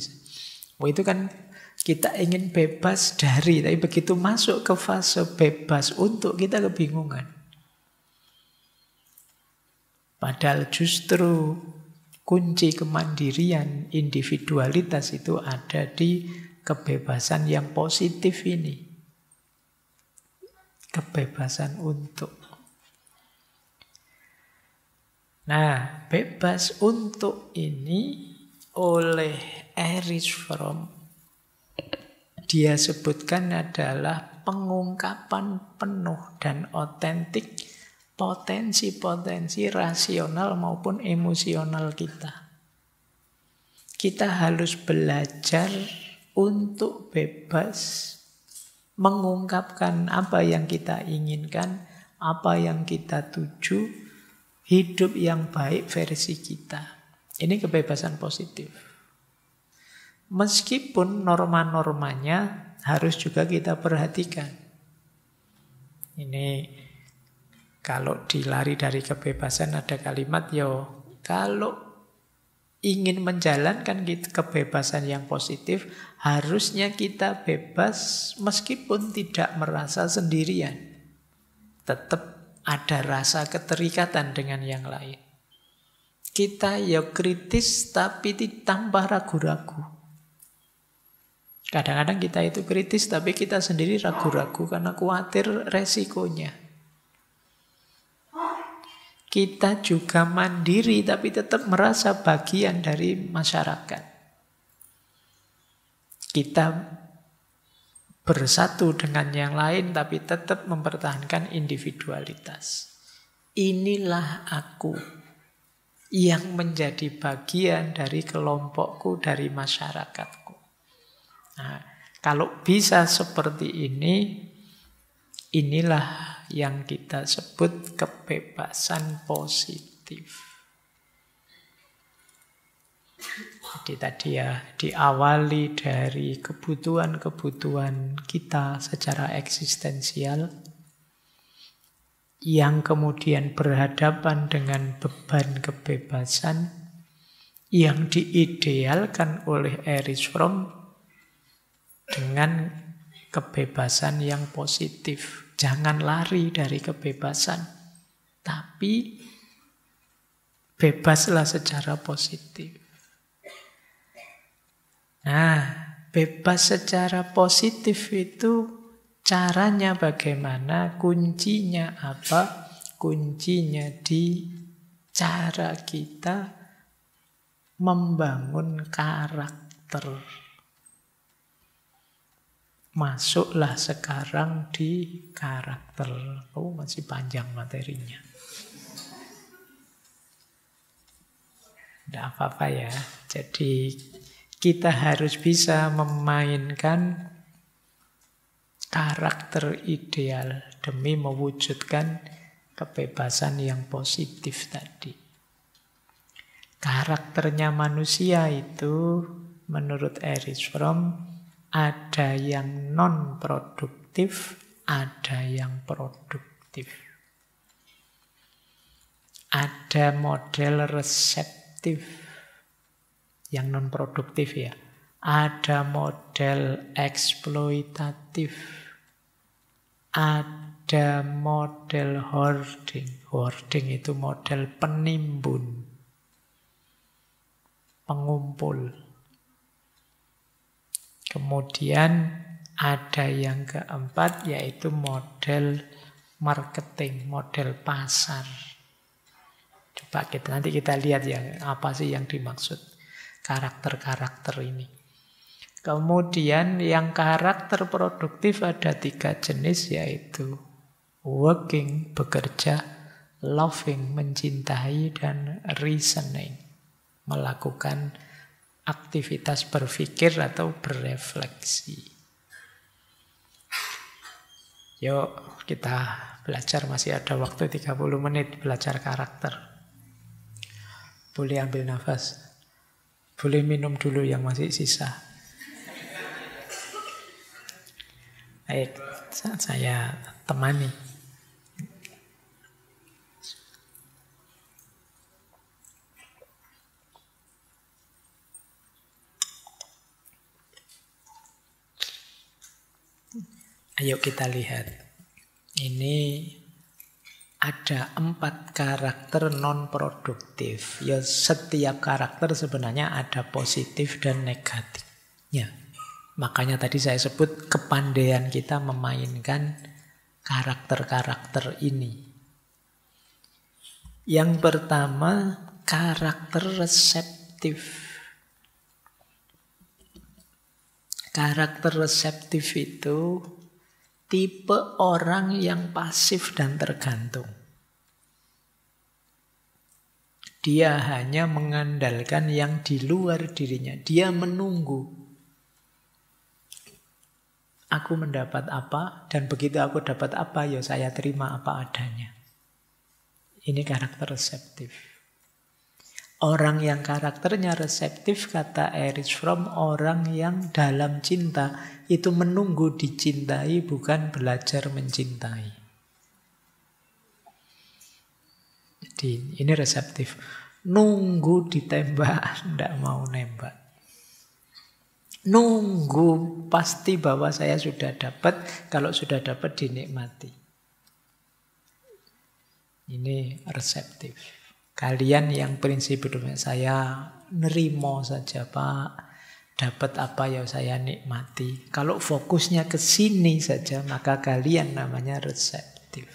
Oh itu kan kita ingin bebas dari tapi begitu masuk ke fase bebas untuk kita kebingungan. Padahal justru kunci kemandirian individualitas itu ada di kebebasan yang positif ini. Kebebasan untuk Nah, bebas untuk ini oleh Erich Fromm dia sebutkan adalah pengungkapan penuh dan otentik potensi-potensi rasional maupun emosional kita. Kita harus belajar untuk bebas mengungkapkan apa yang kita inginkan, apa yang kita tuju, hidup yang baik versi kita. Ini kebebasan positif. Meskipun norma-normanya harus juga kita perhatikan. Ini kalau dilari dari kebebasan ada kalimat yo Kalau ingin menjalankan kebebasan yang positif, harusnya kita bebas meskipun tidak merasa sendirian. Tetap ada rasa keterikatan dengan yang lain. Kita ya kritis tapi ditambah ragu-ragu. Kadang-kadang kita itu kritis tapi kita sendiri ragu-ragu karena khawatir resikonya. Kita juga mandiri tapi tetap merasa bagian dari masyarakat. Kita bersatu dengan yang lain tapi tetap mempertahankan individualitas. Inilah aku yang menjadi bagian dari kelompokku, dari masyarakatku. Nah, kalau bisa seperti ini, inilah yang kita sebut kebebasan positif. Jadi tadi ya diawali dari kebutuhan-kebutuhan kita secara eksistensial yang kemudian berhadapan dengan beban kebebasan yang diidealkan oleh Erich Fromm dengan kebebasan yang positif. Jangan lari dari kebebasan, tapi bebaslah secara positif. Nah, bebas secara positif itu caranya bagaimana, kuncinya apa? Kuncinya di cara kita membangun karakter Masuklah sekarang di karakter. Oh, masih panjang materinya. Tidak apa-apa ya. Jadi kita harus bisa memainkan karakter ideal demi mewujudkan kebebasan yang positif tadi. Karakternya manusia itu menurut Erich Fromm ada yang non produktif, ada yang produktif. Ada model reseptif yang non produktif ya. Ada model eksploitatif. Ada model hoarding. Hoarding itu model penimbun. Pengumpul. Kemudian ada yang keempat yaitu model marketing, model pasar. Coba kita nanti kita lihat ya apa sih yang dimaksud karakter-karakter ini. Kemudian yang karakter produktif ada tiga jenis yaitu working, bekerja, loving, mencintai, dan reasoning, melakukan aktivitas berpikir atau berefleksi. Yuk kita belajar masih ada waktu 30 menit belajar karakter. Boleh ambil nafas. Boleh minum dulu yang masih sisa. Baik, saya temani. Ayo kita lihat. Ini ada empat karakter non produktif. Ya setiap karakter sebenarnya ada positif dan negatifnya. Makanya tadi saya sebut kepandaian kita memainkan karakter-karakter ini. Yang pertama karakter reseptif. Karakter reseptif itu tipe orang yang pasif dan tergantung. Dia hanya mengandalkan yang di luar dirinya. Dia menunggu. Aku mendapat apa dan begitu aku dapat apa ya saya terima apa adanya. Ini karakter reseptif. Orang yang karakternya reseptif, kata Erich Fromm, orang yang dalam cinta itu menunggu dicintai, bukan belajar mencintai. Jadi ini reseptif. Nunggu ditembak, ndak mau nembak. Nunggu pasti bahwa saya sudah dapat, kalau sudah dapat dinikmati. Ini reseptif. Kalian yang prinsip hidupnya saya nerimo saja Pak. Dapat apa ya saya nikmati. Kalau fokusnya ke sini saja maka kalian namanya reseptif.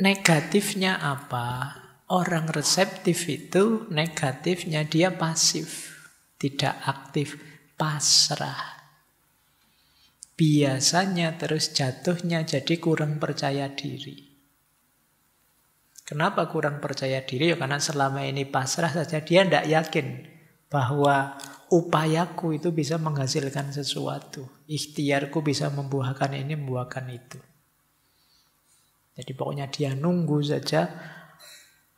Negatifnya apa? Orang reseptif itu negatifnya dia pasif, tidak aktif, pasrah. Biasanya terus jatuhnya jadi kurang percaya diri. Kenapa kurang percaya diri? Ya karena selama ini pasrah saja dia tidak yakin bahwa upayaku itu bisa menghasilkan sesuatu. Ikhtiarku bisa membuahkan ini, membuahkan itu. Jadi pokoknya dia nunggu saja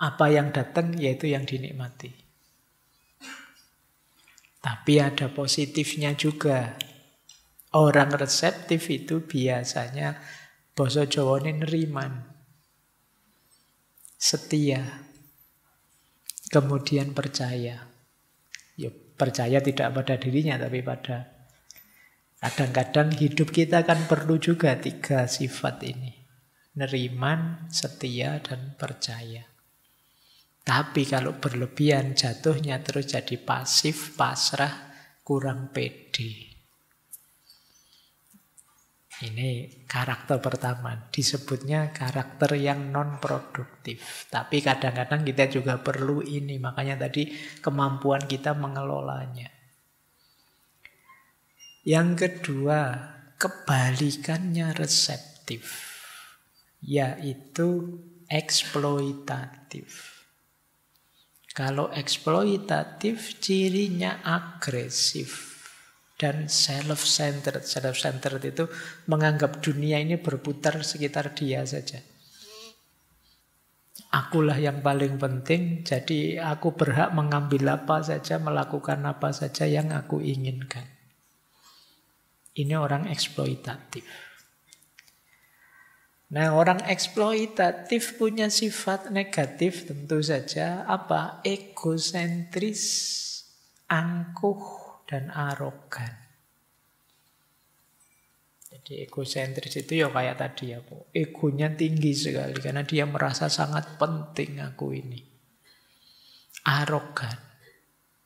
apa yang datang yaitu yang dinikmati. Tapi ada positifnya juga. Orang reseptif itu biasanya boso Jawa ini neriman. Setia. Kemudian percaya. Ya, percaya tidak pada dirinya tapi pada kadang-kadang hidup kita kan perlu juga tiga sifat ini. Neriman, setia, dan percaya. Tapi kalau berlebihan jatuhnya terus jadi pasif, pasrah, kurang pede. Ini karakter pertama, disebutnya karakter yang non produktif. Tapi kadang-kadang kita juga perlu ini, makanya tadi kemampuan kita mengelolanya. Yang kedua, kebalikannya reseptif, yaitu eksploitatif. Kalau eksploitatif cirinya agresif dan self-centered. Self-centered itu menganggap dunia ini berputar sekitar dia saja. Akulah yang paling penting, jadi aku berhak mengambil apa saja, melakukan apa saja yang aku inginkan. Ini orang eksploitatif. Nah, orang eksploitatif punya sifat negatif tentu saja apa? Egosentris, angkuh dan arogan. Jadi egosentris itu ya kayak tadi ya, Bu. Egonya tinggi sekali karena dia merasa sangat penting aku ini. Arogan,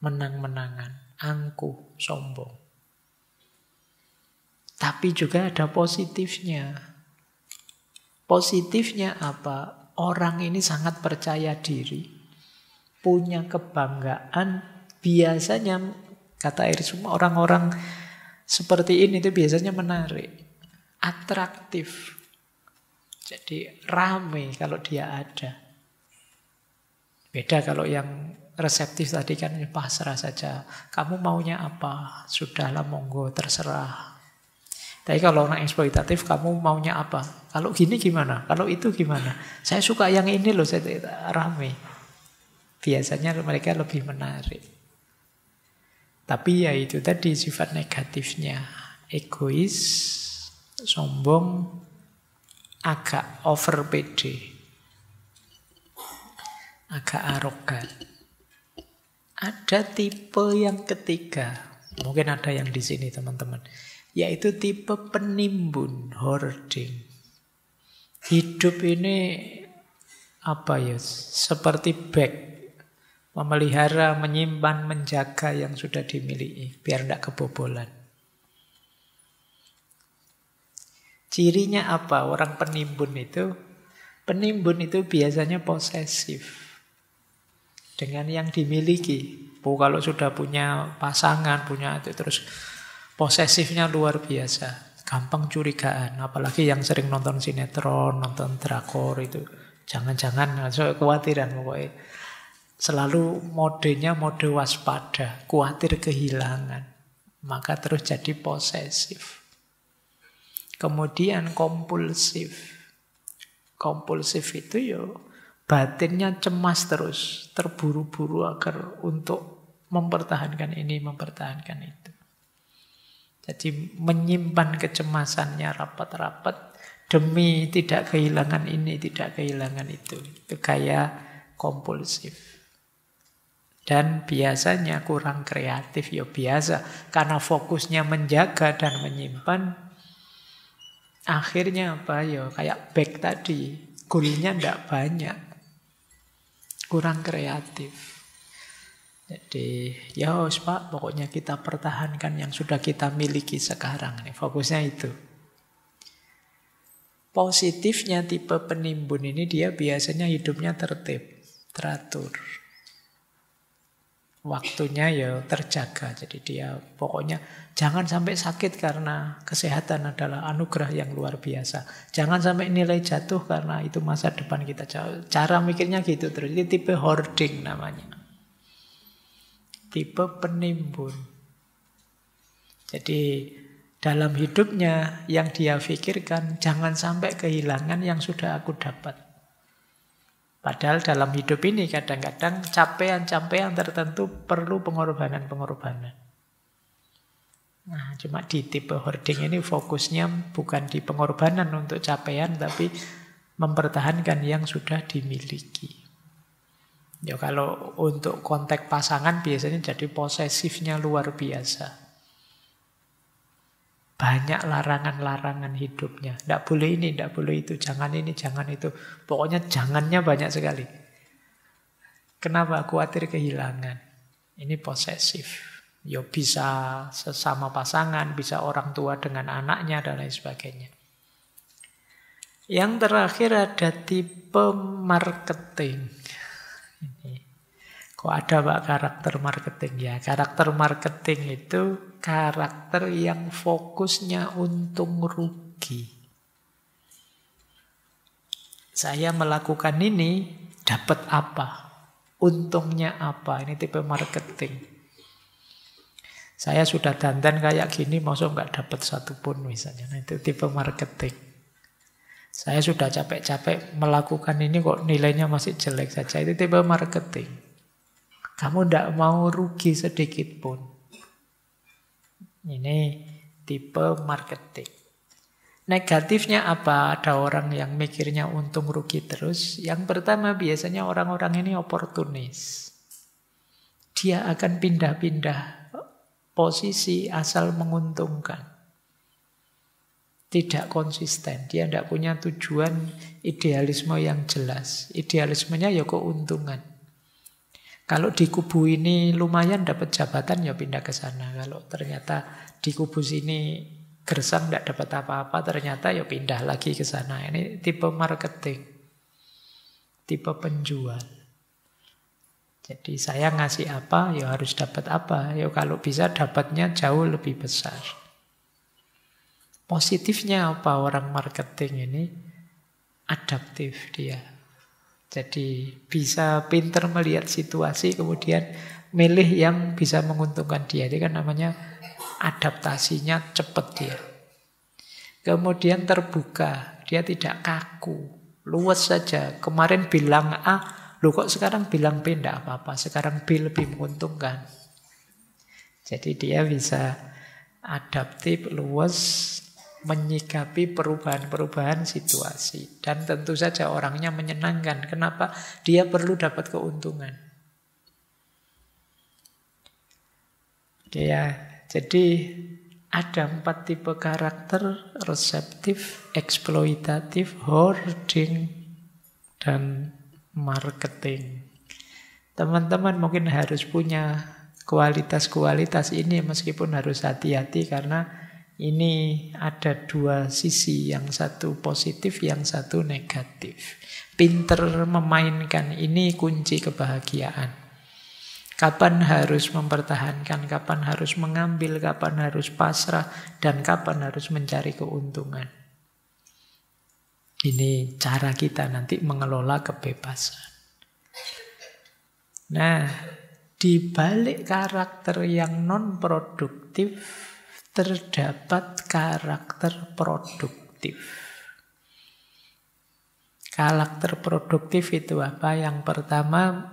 menang-menangan, angkuh, sombong. Tapi juga ada positifnya. Positifnya apa? Orang ini sangat percaya diri, punya kebanggaan. Biasanya kata Iris orang-orang seperti ini itu biasanya menarik, atraktif. Jadi rame kalau dia ada. Beda kalau yang reseptif tadi kan pasrah saja. Kamu maunya apa? Sudahlah monggo terserah. Tapi kalau orang eksploitatif, kamu maunya apa? Kalau gini gimana? Kalau itu gimana? Saya suka yang ini loh, saya rame. Biasanya mereka lebih menarik. Tapi ya itu tadi sifat negatifnya. Egois, sombong, agak over PD. Agak arogan. Ada tipe yang ketiga. Mungkin ada yang di sini teman-teman yaitu tipe penimbun hoarding. Hidup ini apa ya? Seperti bag memelihara, menyimpan, menjaga yang sudah dimiliki biar tidak kebobolan. Cirinya apa? Orang penimbun itu penimbun itu biasanya posesif dengan yang dimiliki. Oh, kalau sudah punya pasangan, punya itu terus Posesifnya luar biasa. Gampang curigaan. Apalagi yang sering nonton sinetron, nonton drakor itu. Jangan-jangan, so, kekhawatiran pokoknya. Selalu modenya mode waspada. Khawatir kehilangan. Maka terus jadi posesif. Kemudian kompulsif. Kompulsif itu yo batinnya cemas terus, terburu-buru agar untuk mempertahankan ini, mempertahankan itu. Jadi menyimpan kecemasannya rapat-rapat demi tidak kehilangan ini, tidak kehilangan itu. Itu kayak kompulsif. Dan biasanya kurang kreatif, ya biasa. Karena fokusnya menjaga dan menyimpan, akhirnya apa ya kayak back tadi, goalnya tidak banyak. Kurang kreatif. Jadi ya pak, pokoknya kita pertahankan yang sudah kita miliki sekarang. Nih, fokusnya itu. Positifnya tipe penimbun ini dia biasanya hidupnya tertib, teratur. Waktunya ya terjaga. Jadi dia pokoknya jangan sampai sakit karena kesehatan adalah anugerah yang luar biasa. Jangan sampai nilai jatuh karena itu masa depan kita. Cara mikirnya gitu terus. Ini tipe hoarding namanya. Tipe penimbun. Jadi dalam hidupnya yang dia pikirkan jangan sampai kehilangan yang sudah aku dapat. Padahal dalam hidup ini kadang-kadang capaian-capaian tertentu perlu pengorbanan-pengorbanan. Nah, cuma di tipe hoarding ini fokusnya bukan di pengorbanan untuk capaian, tapi mempertahankan yang sudah dimiliki. Ya kalau untuk konteks pasangan biasanya jadi posesifnya luar biasa. Banyak larangan-larangan hidupnya. Tidak boleh ini, tidak boleh itu, jangan ini, jangan itu. Pokoknya jangannya banyak sekali. Kenapa? Khawatir kehilangan. Ini posesif. Ya bisa sesama pasangan, bisa orang tua dengan anaknya, dan lain sebagainya. Yang terakhir ada tipe marketing. Kok ada pak karakter marketing ya? Karakter marketing itu karakter yang fokusnya untung rugi. Saya melakukan ini dapat apa? Untungnya apa? Ini tipe marketing. Saya sudah dandan kayak gini, masuk nggak dapat satu pun misalnya. Nah, itu tipe marketing. Saya sudah capek-capek melakukan ini kok nilainya masih jelek saja. Itu tipe marketing. Kamu tidak mau rugi sedikit pun. Ini tipe marketing. Negatifnya apa? Ada orang yang mikirnya untung rugi terus. Yang pertama biasanya orang-orang ini oportunis. Dia akan pindah-pindah posisi asal menguntungkan. Tidak konsisten. Dia tidak punya tujuan idealisme yang jelas. Idealismenya ya keuntungan. Kalau di kubu ini lumayan dapat jabatan ya pindah ke sana. Kalau ternyata di kubu sini gersang tidak dapat apa-apa, ternyata ya pindah lagi ke sana. Ini tipe marketing, tipe penjual. Jadi saya ngasih apa, ya harus dapat apa. Ya kalau bisa dapatnya jauh lebih besar. Positifnya apa orang marketing ini? Adaptif dia. Jadi bisa pinter melihat situasi kemudian milih yang bisa menguntungkan dia. Itu kan namanya adaptasinya cepat dia. Kemudian terbuka, dia tidak kaku, luas saja. Kemarin bilang A, lu kok sekarang bilang B tidak apa-apa, sekarang B lebih menguntungkan. Jadi dia bisa adaptif, luas, menyikapi perubahan-perubahan situasi. Dan tentu saja orangnya menyenangkan. Kenapa? Dia perlu dapat keuntungan. Ya, jadi ada empat tipe karakter, reseptif, eksploitatif, hoarding, dan marketing. Teman-teman mungkin harus punya kualitas-kualitas ini meskipun harus hati-hati karena ini ada dua sisi, yang satu positif, yang satu negatif. Pinter memainkan ini kunci kebahagiaan. Kapan harus mempertahankan, kapan harus mengambil, kapan harus pasrah, dan kapan harus mencari keuntungan. Ini cara kita nanti mengelola kebebasan. Nah, di balik karakter yang non produktif terdapat karakter produktif. Karakter produktif itu apa? Yang pertama,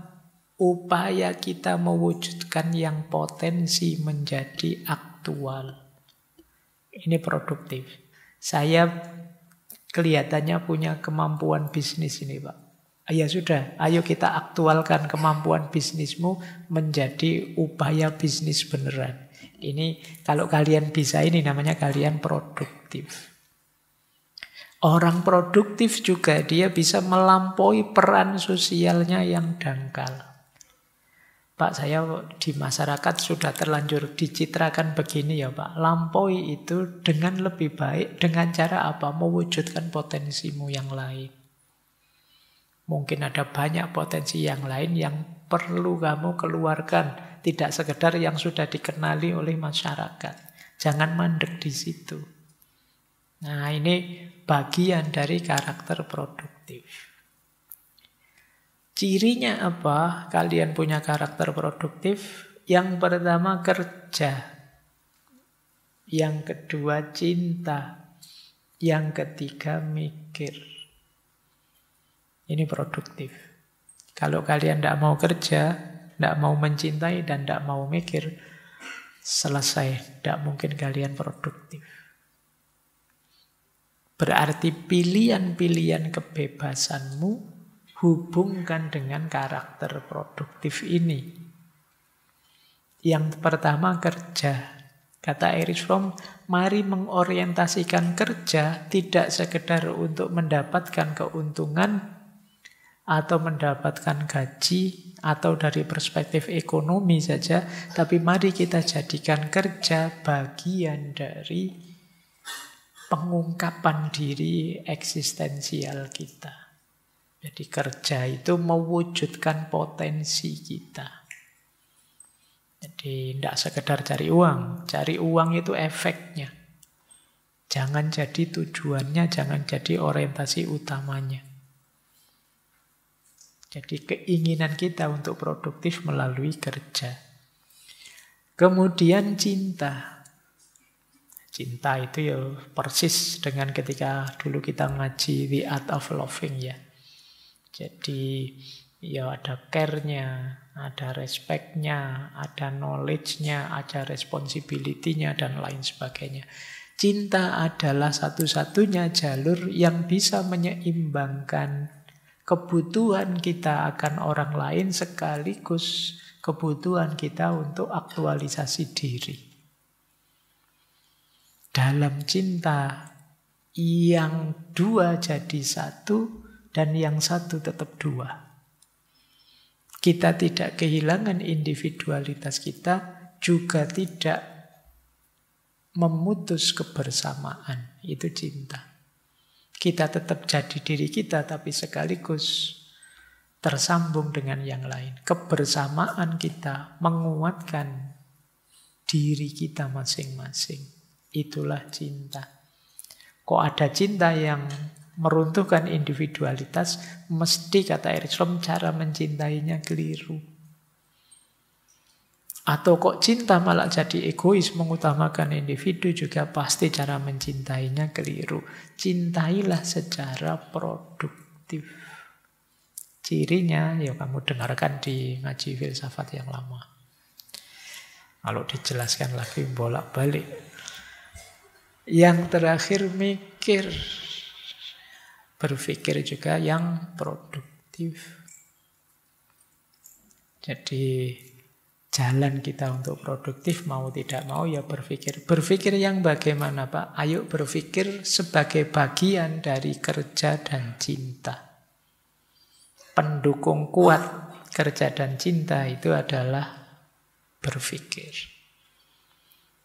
upaya kita mewujudkan yang potensi menjadi aktual. Ini produktif. Saya kelihatannya punya kemampuan bisnis ini Pak. Ya sudah, ayo kita aktualkan kemampuan bisnismu menjadi upaya bisnis beneran. Ini kalau kalian bisa ini namanya kalian produktif. Orang produktif juga dia bisa melampaui peran sosialnya yang dangkal. Pak saya di masyarakat sudah terlanjur dicitrakan begini ya Pak. Lampaui itu dengan lebih baik dengan cara apa? Mewujudkan potensimu yang lain. Mungkin ada banyak potensi yang lain yang perlu kamu keluarkan. Tidak sekedar yang sudah dikenali oleh masyarakat. Jangan mandek di situ. Nah ini bagian dari karakter produktif. Cirinya apa? Kalian punya karakter produktif. Yang pertama kerja. Yang kedua cinta. Yang ketiga mikir. Ini produktif. Kalau kalian tidak mau kerja, tidak mau mencintai dan tidak mau mikir, selesai. Tidak mungkin kalian produktif. Berarti pilihan-pilihan kebebasanmu hubungkan dengan karakter produktif ini. Yang pertama kerja. Kata Erich Fromm, mari mengorientasikan kerja tidak sekedar untuk mendapatkan keuntungan atau mendapatkan gaji atau dari perspektif ekonomi saja, tapi mari kita jadikan kerja bagian dari pengungkapan diri eksistensial kita. Jadi kerja itu mewujudkan potensi kita. Jadi tidak sekedar cari uang. Cari uang itu efeknya. Jangan jadi tujuannya, jangan jadi orientasi utamanya. Jadi keinginan kita untuk produktif melalui kerja. Kemudian cinta. Cinta itu ya persis dengan ketika dulu kita ngaji The Art of Loving ya. Jadi ya ada care-nya, ada respect-nya, ada knowledge-nya, ada responsibility-nya, dan lain sebagainya. Cinta adalah satu-satunya jalur yang bisa menyeimbangkan kebutuhan kita akan orang lain sekaligus kebutuhan kita untuk aktualisasi diri. Dalam cinta yang dua jadi satu, dan yang satu tetap dua. Kita tidak kehilangan individualitas kita, juga tidak memutus kebersamaan. Itu cinta. Kita tetap jadi diri kita, tapi sekaligus tersambung dengan yang lain. Kebersamaan kita menguatkan diri kita masing-masing. Itulah cinta. Kok ada cinta yang meruntuhkan individualitas, mesti kata Eric Fromm cara mencintainya keliru. Atau kok cinta malah jadi egois mengutamakan individu juga pasti cara mencintainya keliru. Cintailah secara produktif. Cirinya ya kamu dengarkan di ngaji filsafat yang lama. Kalau dijelaskan lagi bolak-balik. Yang terakhir mikir berpikir juga yang produktif. Jadi jalan kita untuk produktif mau tidak mau ya berpikir. Berpikir yang bagaimana Pak? Ayo berpikir sebagai bagian dari kerja dan cinta. Pendukung kuat kerja dan cinta itu adalah berpikir.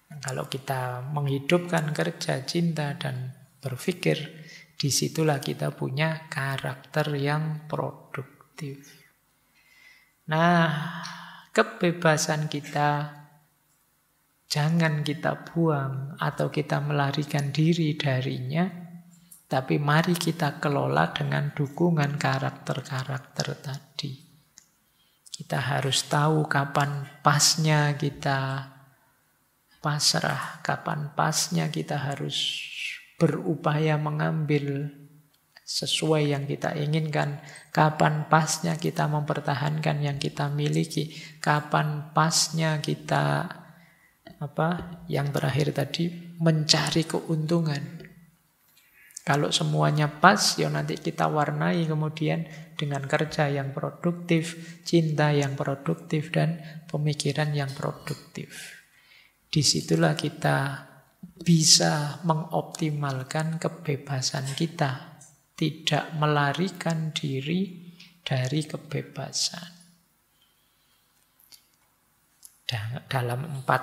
Kalau kita menghidupkan kerja, cinta, dan berpikir, di situlah kita punya karakter yang produktif. Nah, kebebasan kita jangan kita buang atau kita melarikan diri darinya, tapi mari kita kelola dengan dukungan karakter-karakter tadi. Kita harus tahu kapan pasnya kita pasrah, kapan pasnya kita harus berupaya mengambil sesuai yang kita inginkan, kapan pasnya kita mempertahankan yang kita miliki, kapan pasnya kita apa yang terakhir tadi mencari keuntungan. Kalau semuanya pas, ya nanti kita warnai kemudian dengan kerja yang produktif, cinta yang produktif, dan pemikiran yang produktif. Di situlah kita bisa mengoptimalkan kebebasan kita, tidak melarikan diri dari kebebasan. Dalam empat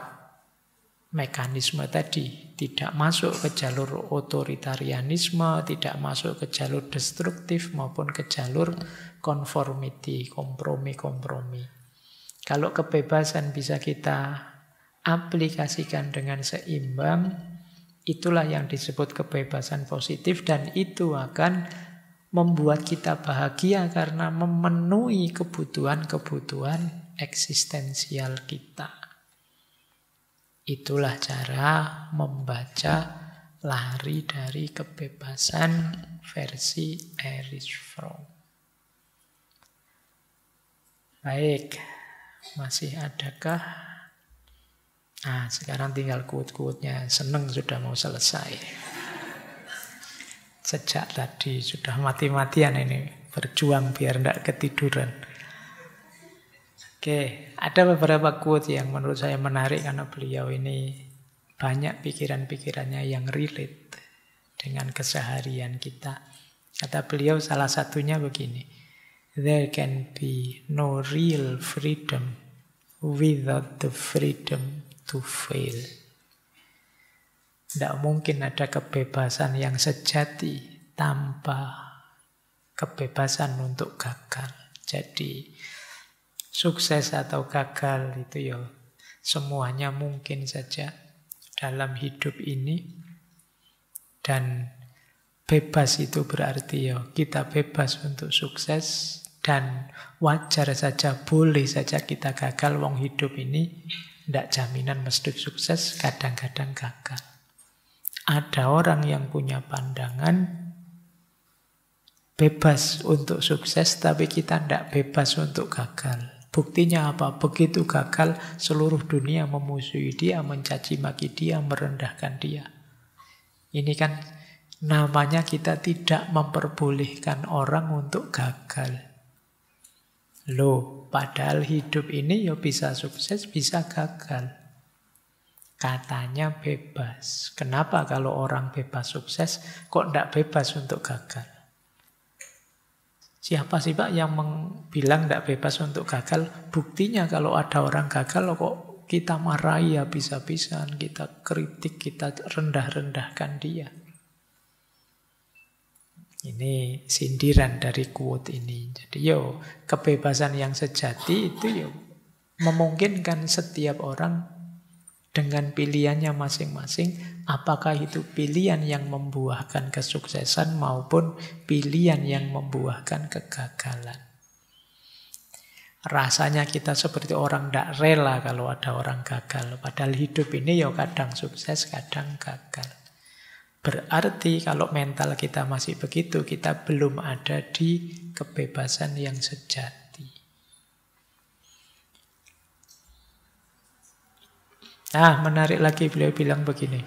mekanisme tadi tidak masuk ke jalur otoritarianisme, tidak masuk ke jalur destruktif maupun ke jalur conformity, kompromi-kompromi. Kalau kebebasan bisa kita aplikasikan dengan seimbang, itulah yang disebut kebebasan positif dan itu akan membuat kita bahagia karena memenuhi kebutuhan-kebutuhan eksistensial kita. Itulah cara membaca lari dari kebebasan versi Erich Fromm. Baik, masih adakah? Nah, sekarang tinggal quote-quote-nya. Seneng sudah mau selesai. Sejak tadi sudah mati-matian ini. Berjuang biar tidak ketiduran. Oke, ada beberapa quote yang menurut saya menarik karena beliau ini banyak pikiran-pikirannya yang relate dengan keseharian kita. Kata beliau salah satunya begini, There can be no real freedom without the freedom to fail. Tidak mungkin ada kebebasan yang sejati tanpa kebebasan untuk gagal. Jadi Sukses atau gagal itu ya semuanya mungkin saja dalam hidup ini. Dan bebas itu berarti ya kita bebas untuk sukses dan wajar saja, boleh saja kita gagal wong hidup ini tidak jaminan mesti sukses, kadang-kadang gagal. Ada orang yang punya pandangan bebas untuk sukses, tapi kita tidak bebas untuk gagal. Buktinya apa? Begitu gagal, seluruh dunia memusuhi dia, mencaci maki dia, merendahkan dia. Ini kan namanya kita tidak memperbolehkan orang untuk gagal. Loh, padahal hidup ini ya bisa sukses, bisa gagal. Katanya bebas. Kenapa kalau orang bebas sukses, kok tidak bebas untuk gagal? Siapa sih Pak yang bilang tidak bebas untuk gagal? Buktinya kalau ada orang gagal kok kita marahi habis-habisan, kita kritik, kita rendah-rendahkan dia. Ini sindiran dari quote ini. Jadi yo kebebasan yang sejati itu yo memungkinkan setiap orang dengan pilihannya masing-masing, apakah itu pilihan yang membuahkan kesuksesan maupun pilihan yang membuahkan kegagalan. Rasanya kita seperti orang tidak rela kalau ada orang gagal. Padahal hidup ini ya kadang sukses, kadang gagal. Berarti kalau mental kita masih begitu, kita belum ada di kebebasan yang sejati. Nah, menarik lagi beliau bilang begini.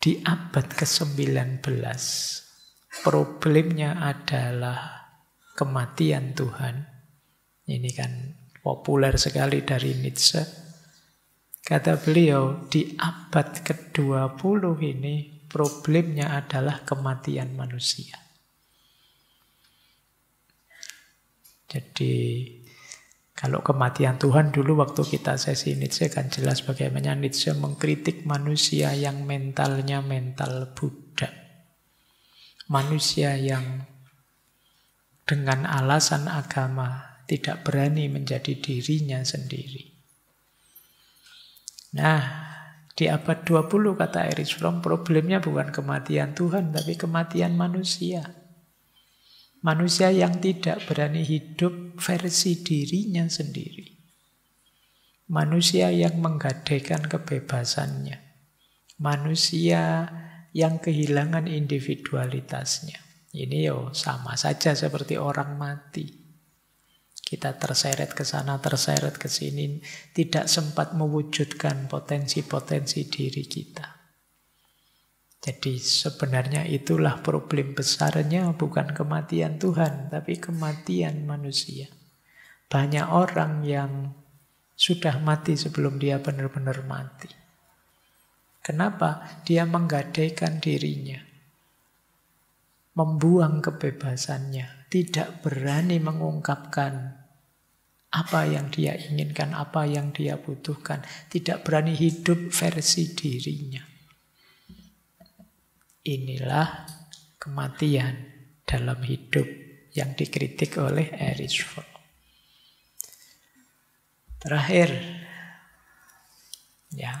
Di abad ke-19, problemnya adalah kematian Tuhan. Ini kan populer sekali dari Nietzsche. Kata beliau, di abad ke-20 ini problemnya adalah kematian manusia. Jadi kalau kematian Tuhan dulu waktu kita sesi Nietzsche kan jelas bagaimana Nietzsche mengkritik manusia yang mentalnya mental Buddha. Manusia yang dengan alasan agama tidak berani menjadi dirinya sendiri. Nah, di abad 20 kata Erich Fromm problemnya bukan kematian Tuhan tapi kematian manusia. Manusia yang tidak berani hidup versi dirinya sendiri. Manusia yang menggadaikan kebebasannya. Manusia yang kehilangan individualitasnya. Ini yo sama saja seperti orang mati. Kita terseret ke sana, terseret ke sini, tidak sempat mewujudkan potensi-potensi diri kita. Jadi sebenarnya itulah problem besarnya bukan kematian Tuhan, tapi kematian manusia. Banyak orang yang sudah mati sebelum dia benar-benar mati. Kenapa? Dia menggadaikan dirinya. Membuang kebebasannya. Tidak berani mengungkapkan apa yang dia inginkan, apa yang dia butuhkan. Tidak berani hidup versi dirinya. Inilah kematian dalam hidup yang dikritik oleh Erich Fromm. Terakhir, ya,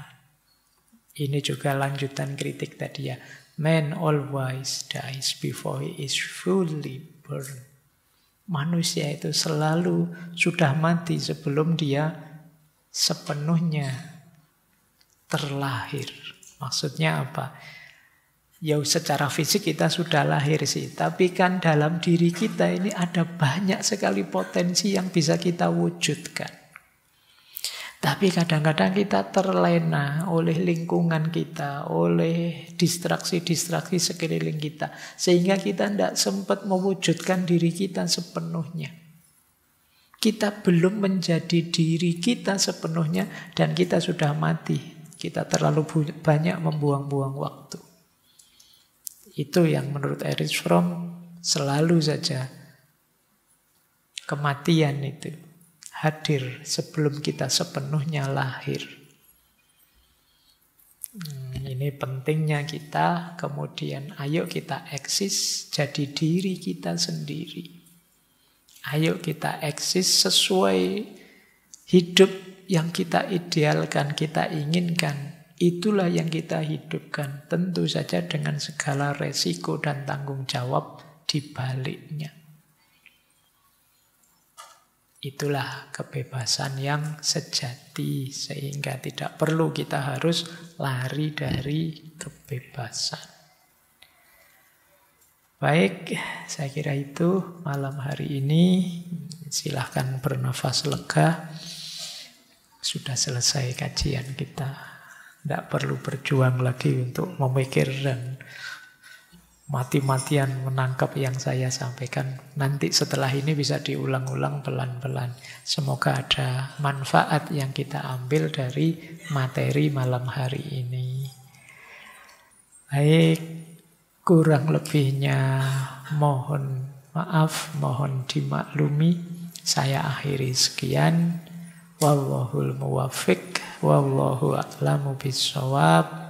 ini juga lanjutan kritik tadi ya. Man always dies before he is fully born. Manusia itu selalu sudah mati sebelum dia sepenuhnya terlahir. Maksudnya apa? Ya secara fisik kita sudah lahir sih, tapi kan dalam diri kita ini ada banyak sekali potensi yang bisa kita wujudkan. Tapi kadang-kadang kita terlena oleh lingkungan kita, oleh distraksi-distraksi sekeliling kita. Sehingga kita tidak sempat mewujudkan diri kita sepenuhnya. Kita belum menjadi diri kita sepenuhnya dan kita sudah mati. Kita terlalu banyak membuang-buang waktu. Itu yang menurut Erich Fromm selalu saja kematian itu hadir sebelum kita sepenuhnya lahir. Hmm, ini pentingnya kita, kemudian ayo kita eksis jadi diri kita sendiri. Ayo kita eksis sesuai hidup yang kita idealkan, kita inginkan. Itulah yang kita hidupkan, tentu saja dengan segala resiko dan tanggung jawab di baliknya. Itulah kebebasan yang sejati, sehingga tidak perlu kita harus lari dari kebebasan. Baik, saya kira itu malam hari ini. Silahkan bernafas lega. Sudah selesai kajian kita. Tidak perlu berjuang lagi untuk memikir dan mati-matian menangkap yang saya sampaikan. Nanti setelah ini bisa diulang-ulang pelan-pelan. Semoga ada manfaat yang kita ambil dari materi malam hari ini. Baik, kurang lebihnya mohon maaf, mohon dimaklumi. Saya akhiri sekian. Wallahul muwafiq. Wallahu a'lamu bisawab.